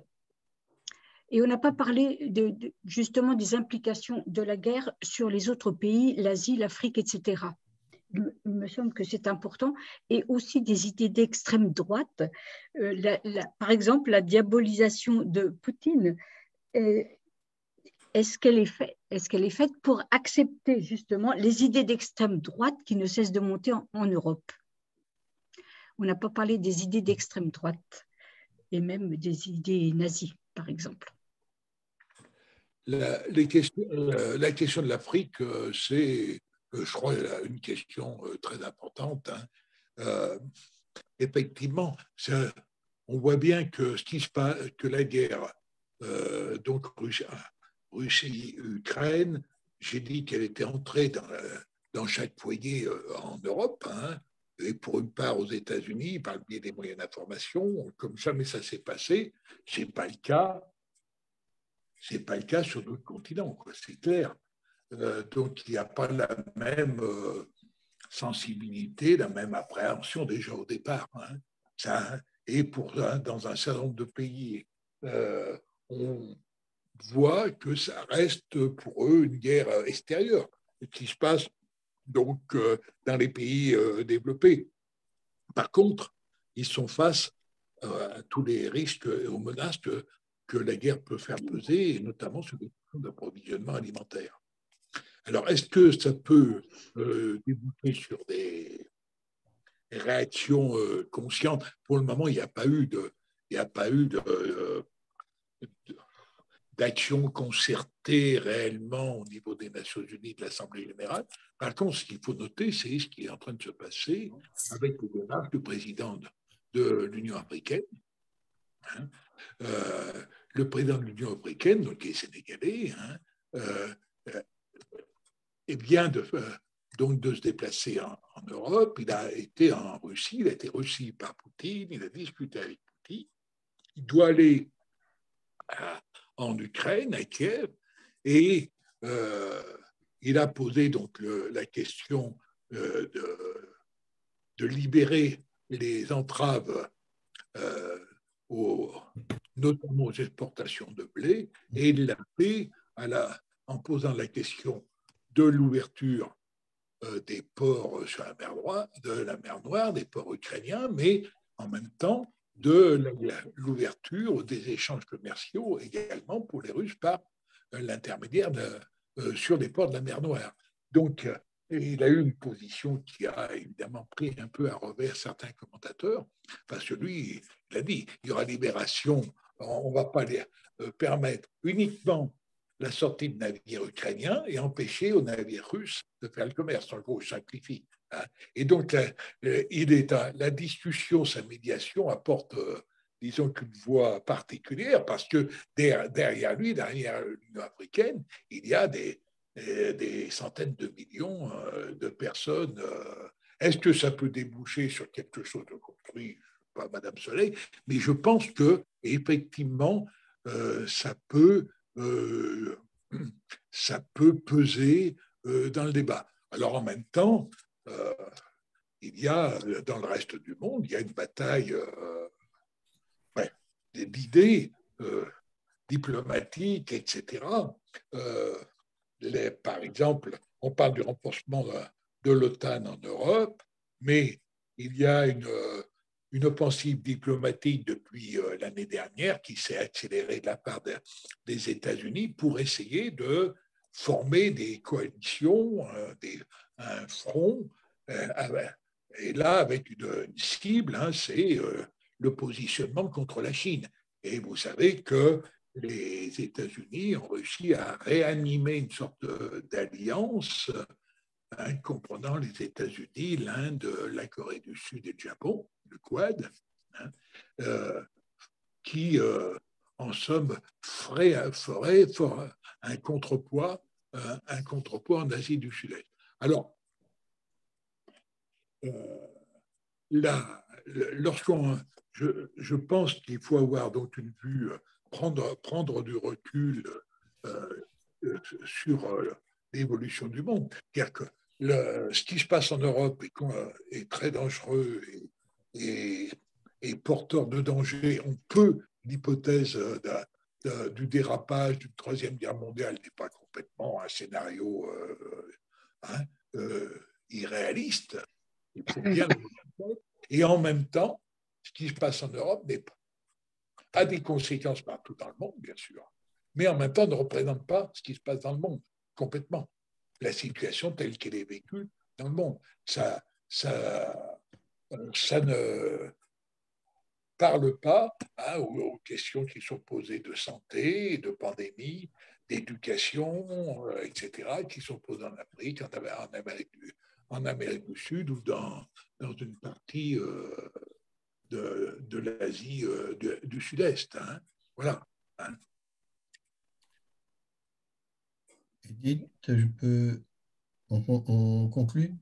Et on n'a pas parlé de, justement des implications de la guerre sur les autres pays, l'Asie, l'Afrique, etc il me semble que c'est important, et aussi des idées d'extrême droite. Euh, par exemple, la diabolisation de Poutine, euh, est-ce qu'elle est, faite, est, qu'elle est faite pour accepter justement les idées d'extrême droite qui ne cessent de monter en, Europe? On n'a pas parlé des idées d'extrême droite et même des idées nazies, par exemple. Euh, la question de l'Afrique, c'est je crois, une question euh, très importante. Hein. Euh, effectivement, on voit bien que la guerre, euh, donc Russie-Ukraine, j'ai dit qu'elle était entrée dans, dans chaque foyer en Europe, hein, et pour une part aux États-Unis par le biais des moyens d'information, comme jamais ça s'est passé. C'est pas le cas. C'est pas le cas sur d'autres continents, c'est clair. Euh, donc il n'y a pas la même euh, sensibilité, la même appréhension déjà au départ. Hein. Ça, et pour, dans un certain nombre de pays, euh, on voit que ça reste pour eux une guerre extérieure qui se passe donc dans les pays développés. Par contre, ils sont face à tous les risques et aux menaces que, que la guerre peut faire peser, et notamment sur les questions d'approvisionnement alimentaire. Alors, est-ce que ça peut euh, déboucher sur des réactions euh, conscientes? Pour le moment, il n'y a pas eu de, il a pas eu euh, d'action concertée réellement au niveau des Nations Unies, de l'Assemblée générale. Par contre, ce qu'il faut noter, c'est ce qui est en train de se passer avec le démarche du président de, l'Union africaine. Hein. le président de l'Union africaine, donc qui est sénégalais, hein, et de, euh, donc de se déplacer en, Europe. Il a été en Russie, il a été reçu par Poutine, il a discuté avec Poutine. Il doit aller en Ukraine, à Kiev, et euh, il a posé donc la question de, de, libérer les entraves notamment aux exportations de blé, et il l'a fait en posant la question de l'ouverture euh, des ports sur la mer Noire, de la mer Noire, des ports ukrainiens, mais en même temps de l'ouverture des échanges commerciaux également pour les Russes par euh, l'intermédiaire euh, sur les ports de la mer Noire. Donc, il a eu une position qui a évidemment pris un peu à revers certains commentateurs, parce que lui, il a dit, il y aura libération, on ne va pas les, permettre uniquement la sortie de navires ukrainiens et empêcher aux navires russes de faire le commerce. En gros, je simplifie. Et donc, la, il est la discussion, sa médiation apporte, euh, disons, une voix particulière parce que derrière, lui, derrière l'Union africaine, il y a des, euh, des centaines de millions euh, de personnes. Est-ce que ça peut déboucher sur quelque chose de construit Pas Madame Soleil, mais je pense que effectivement, ça peut euh, peser euh, dans le débat. Alors en même temps, euh, il y a dans le reste du monde, il y a une bataille d'idées diplomatiques, etc. par exemple, on parle du renforcement de l'OTAN en Europe, mais il y a une une offensive diplomatique depuis euh, l'année dernière qui s'est accélérée de la part des États-Unis pour essayer de former des coalitions, euh, un front, euh, et là avec une, cible, hein, c'est le positionnement contre la Chine. Et vous savez que les États-Unis ont réussi à réanimer une sorte d'alliance hein, comprenant les États-Unis, l'Inde, la Corée du Sud et le Japon, le Quad, hein, euh, qui, euh, en somme, ferait, un contrepoids, euh, un contrepoids en Asie du Sud-Est. Alors, là, lorsqu'on, je, je, pense qu'il faut avoir donc une vue, prendre, prendre du recul sur l'évolution du monde. C'est-à-dire que le, ce qui se passe en Europe est, est très dangereux et, et, porteur de danger. On peut, l'hypothèse du dérapage d'une troisième guerre mondiale n'est pas complètement un scénario euh, hein, euh, irréaliste. Il faut bien et en même temps, ce qui se passe en Europe a des conséquences partout dans le monde, bien sûr, mais en même temps ne représente pas ce qui se passe dans le monde complètement. La situation telle qu'elle est vécue dans le monde. Ça, ça, ça ne parle pas hein, aux, questions qui sont posées de santé, de pandémie, d'éducation, euh, etc., qui sont posées en Afrique, en, Amérique, du, en Amérique du Sud ou dans, dans une partie euh, de, de l'Asie euh, du, Sud-Est. Hein. Voilà. Hein. Edith, je peux. On, on conclut?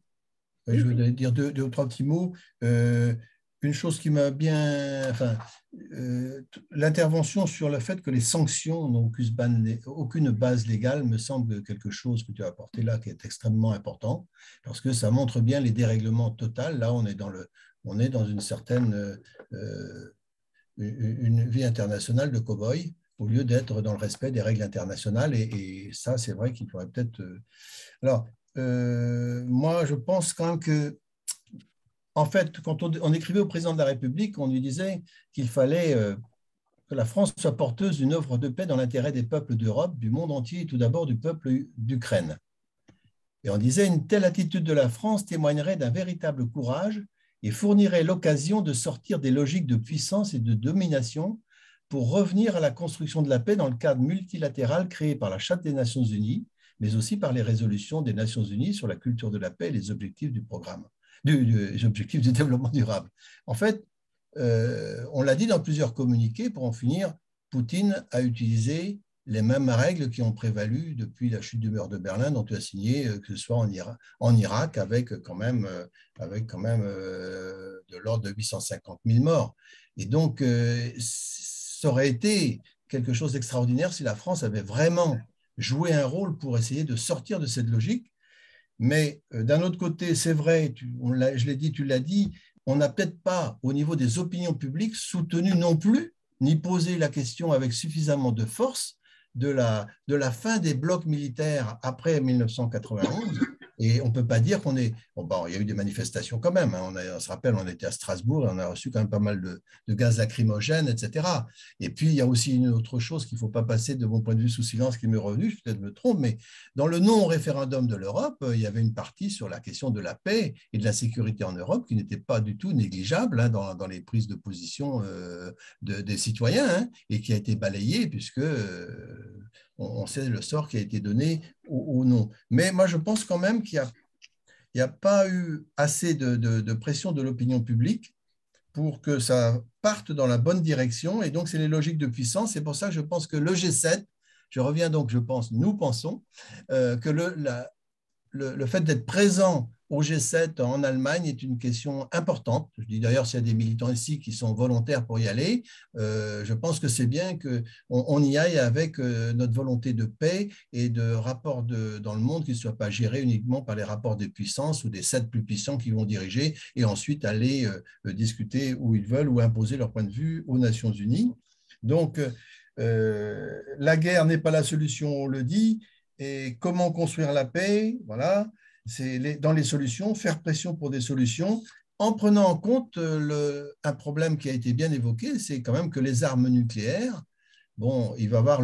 Je voudrais dire deux, ou trois petits mots. Euh, une chose qui m'a bien. Enfin, euh, l'intervention sur le fait que les sanctions n'ont aucune base légale me semble quelque chose que tu as apporté là qui est extrêmement important, parce que ça montre bien les dérèglements totaux. Là, on est dans, le, on est dans une certaine euh, une vie internationale de cow-boy au lieu d'être dans le respect des règles internationales. Et, ça, c'est vrai qu'il faudrait peut-être. Alors, euh, moi, je pense quand même que, en fait, quand on, écrivait au président de la République, on lui disait qu'il fallait euh, que la France soit porteuse d'une œuvre de paix dans l'intérêt des peuples d'Europe, du monde entier et tout d'abord du peuple d'Ukraine. Et on disait une telle attitude de la France témoignerait d'un véritable courage et fournirait l'occasion de sortir des logiques de puissance et de domination pour revenir à la construction de la paix dans le cadre multilatéral créé par la Charte des Nations Unies mais aussi par les résolutions des Nations Unies sur la culture de la paix et les objectifs du programme, du, objectifs du développement durable. En fait, euh, on l'a dit dans plusieurs communiqués, pour en finir, Poutine a utilisé les mêmes règles qui ont prévalu depuis la chute du mur de Berlin, dont tu as signé, euh, que ce soit en, Irak, en Irak avec quand même, euh, avec quand même de l'ordre de 850 000 morts. Et donc, ça aurait été quelque chose d'extraordinaire si la France avait vraiment jouer un rôle pour essayer de sortir de cette logique. Mais euh, d'un autre côté, c'est vrai, je l'ai dit, tu l'as dit, on n'a peut-être pas, au niveau des opinions publiques, soutenu non plus, ni posé la question avec suffisamment de force de la, de la fin des blocs militaires après 1991 et on ne peut pas dire qu'on est. Bon, il y a eu des manifestations quand même. Hein. On, se rappelle, on était à Strasbourg et on a reçu quand même pas mal de, gaz lacrymogènes, etc. Et puis, il y a aussi une autre chose qu'il ne faut pas passer de mon point de vue sous silence qui m'est revenu, peut-être me trompe, mais dans le non-référendum de l'Europe, il y avait une partie sur la question de la paix et de la sécurité en Europe qui n'était pas du tout négligeable hein, dans, les prises de position euh, des citoyens hein, et qui a été balayée puisque. Euh, on, sait le sort qui a été donné ou, non. Mais moi, je pense quand même qu'il n'y a, pas eu assez de, pression de l'opinion publique pour que ça parte dans la bonne direction. Et donc, c'est les logiques de puissance. C'est pour ça que je pense que le G7, je reviens donc, je pense, nous pensons euh, que le, le, fait d'être présent au G7 en Allemagne est une question importante. Je dis d'ailleurs, s'il y a des militants ici qui sont volontaires pour y aller, euh, je pense que c'est bien qu'on on y aille avec euh, notre volonté de paix et de rapports de, dans le monde qui ne soient pas gérés uniquement par les rapports des puissances ou des sept plus puissants qui vont diriger et ensuite aller euh, discuter où ils veulent ou imposer leur point de vue aux Nations Unies. Donc, la guerre n'est pas la solution, on le dit, et comment construire la paix, voilà, c'est dans les solutions, faire pression pour des solutions, en prenant en compte euh, un problème qui a été bien évoqué, c'est quand même que les armes nucléaires, bon, il va y avoir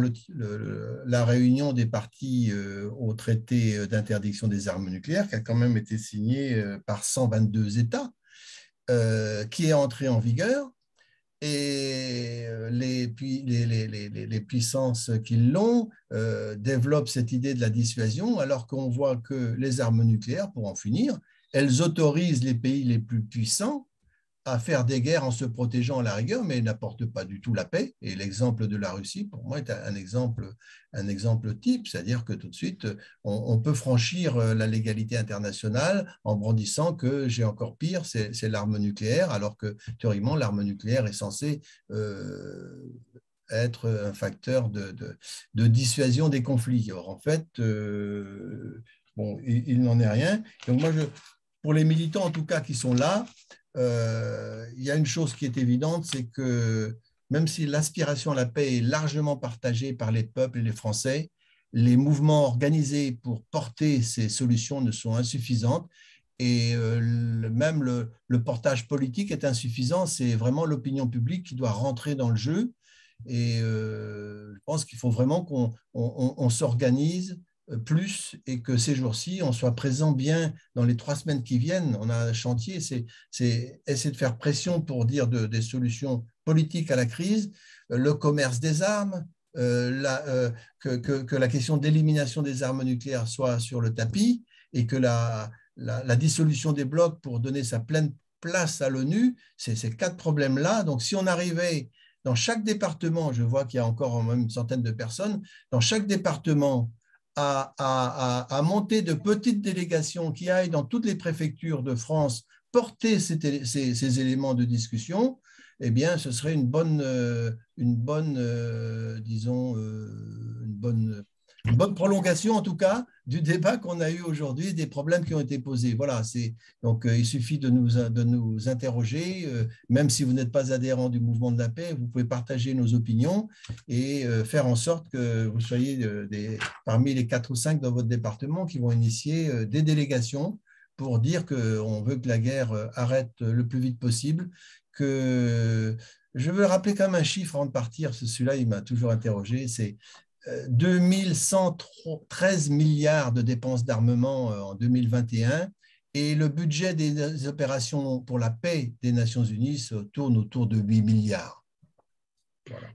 la réunion des parties euh, au traité d'interdiction des armes nucléaires, qui a quand même été signé euh, par 122 États, qui est entré en vigueur et euh, les, puissances qui l'ont euh, développent cette idée de la dissuasion, alors qu'on voit que les armes nucléaires, pour en finir, elles autorisent les pays les plus puissants à faire des guerres en se protégeant à la rigueur, mais n'apporte pas du tout la paix. Et l'exemple de la Russie, pour moi, est un exemple, un exemple type, c'est-à-dire que tout de suite, on, peut franchir euh, la légalité internationale en brandissant que j'ai encore pire, c'est l'arme nucléaire, alors que théoriquement, l'arme nucléaire est censée euh, être un facteur de, dissuasion des conflits. Or, en fait, euh, bon, il, il n'en est rien. Donc, moi, je, pour les militants, en tout cas, qui sont là, euh, il y a une chose qui est évidente, c'est que même si l'aspiration à la paix est largement partagée par les peuples et les Français, les mouvements organisés pour porter ces solutions ne sont insuffisants et euh, même le, portage politique est insuffisant. C'est vraiment l'opinion publique qui doit rentrer dans le jeu. Et euh, je pense qu'il faut vraiment qu'on s'organise plus et que ces jours-ci, on soit présent bien dans les trois semaines qui viennent. On a un chantier, c'est essayer de faire pression pour dire des solutions politiques à la crise, euh, le commerce des armes, euh, euh, que, la question d'élimination des armes nucléaires soit sur le tapis et que la, dissolution des blocs pour donner sa pleine place à l'ONU, c'est ces quatre problèmes-là. Donc si on arrivait dans chaque département, je vois qu'il y a encore une centaine de personnes, dans chaque département, à, monter de petites délégations qui aillent dans toutes les préfectures de France porter ces, éléments de discussion, eh bien, ce serait une bonne, euh, une bonne euh, disons, euh, une bonne une bonne prolongation en tout cas du débat qu'on a eu aujourd'hui, des problèmes qui ont été posés. Voilà, c'est donc euh, il suffit de nous, de nous interroger, euh, même si vous n'êtes pas adhérent du mouvement de la paix, vous pouvez partager nos opinions et euh, faire en sorte que vous soyez parmi les quatre ou cinq dans votre département qui vont initier des délégations pour dire qu'on veut que la guerre arrête le plus vite possible, que je veux rappeler quand même un chiffre avant de partir, celui-là, il m'a toujours interrogé, c'est 2113 milliards de dépenses d'armement euh, en 2021 et le budget des opérations pour la paix des Nations Unies tourne autour de 8 milliards.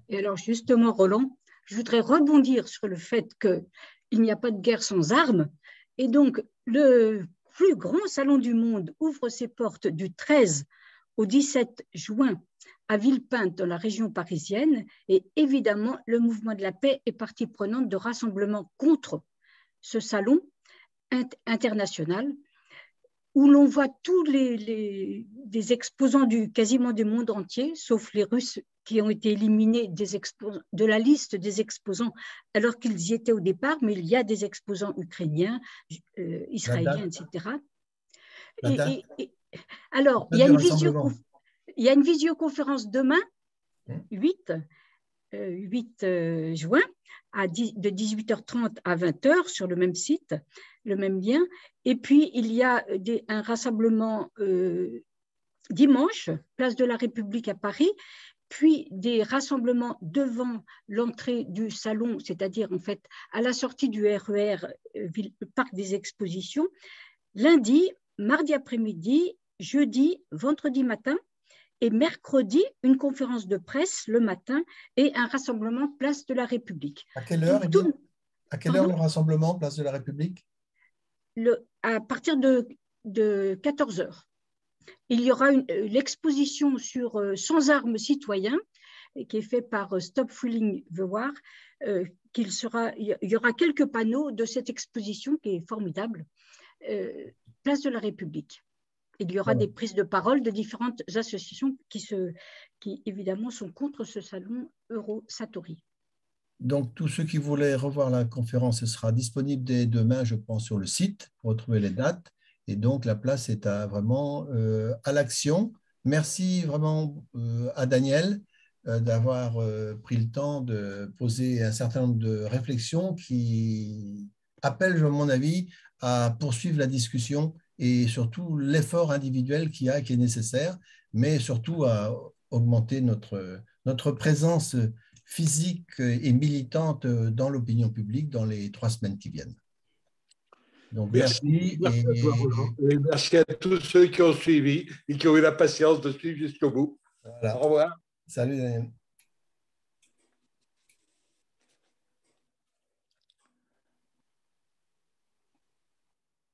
Et alors justement, Roland, je voudrais rebondir sur le fait qu'il n'y a pas de guerre sans armes. Et donc, le plus grand salon du monde ouvre ses portes du 13 au 17 juin à Villepinte, dans la région parisienne, et évidemment, le mouvement de la paix est partie prenante de rassemblements contre ce salon international. où l'on voit tous les, exposants du, quasiment du monde entier, sauf les Russes qui ont été éliminés des de la liste des exposants alors qu'ils y étaient au départ, mais il y a des exposants ukrainiens, euh, israéliens, etc. alors, il y, a une il y, a une visioconférence demain, 8, hum. 8 euh, euh, juin, à de 18h30 à 20h sur le même site, le même lien. Et puis, il y a un rassemblement euh, dimanche, place de la République à Paris, puis des rassemblements devant l'entrée du salon, c'est-à-dire en fait à la sortie du RER, e Parc des Expositions, lundi, mardi après-midi, jeudi, vendredi matin, et mercredi, une conférence de presse le matin et un rassemblement place de la République. À quelle heure, À quelle heure le rassemblement place de la République? Le, À partir de, de 14 heures. Il y aura l'exposition sur euh, Sans armes citoyens qui est fait par euh, Stop Fooling the War. Euh, qu'il sera, il y aura quelques panneaux de cette exposition qui est formidable, place de la République. Il y aura des prises de parole de différentes associations qui, se, qui évidemment sont contre ce salon Euro-Satori. Donc, tous ceux qui voulaient revoir la conférence, ce sera disponible dès demain, je pense, sur le site pour retrouver les dates. Et donc, la place est à, vraiment euh, à l'action. Merci vraiment euh, à Daniel euh, d'avoir pris le temps de poser un certain nombre de réflexions qui appellent, à mon avis, à poursuivre la discussion et surtout l'effort individuel qui a, qui est nécessaire, mais surtout à augmenter notre, notre présence physique et militante dans l'opinion publique dans les trois semaines qui viennent. Donc, merci. Merci, et... merci, à tous ceux qui ont suivi et qui ont eu la patience de suivre jusqu'au bout. Au revoir. Salut.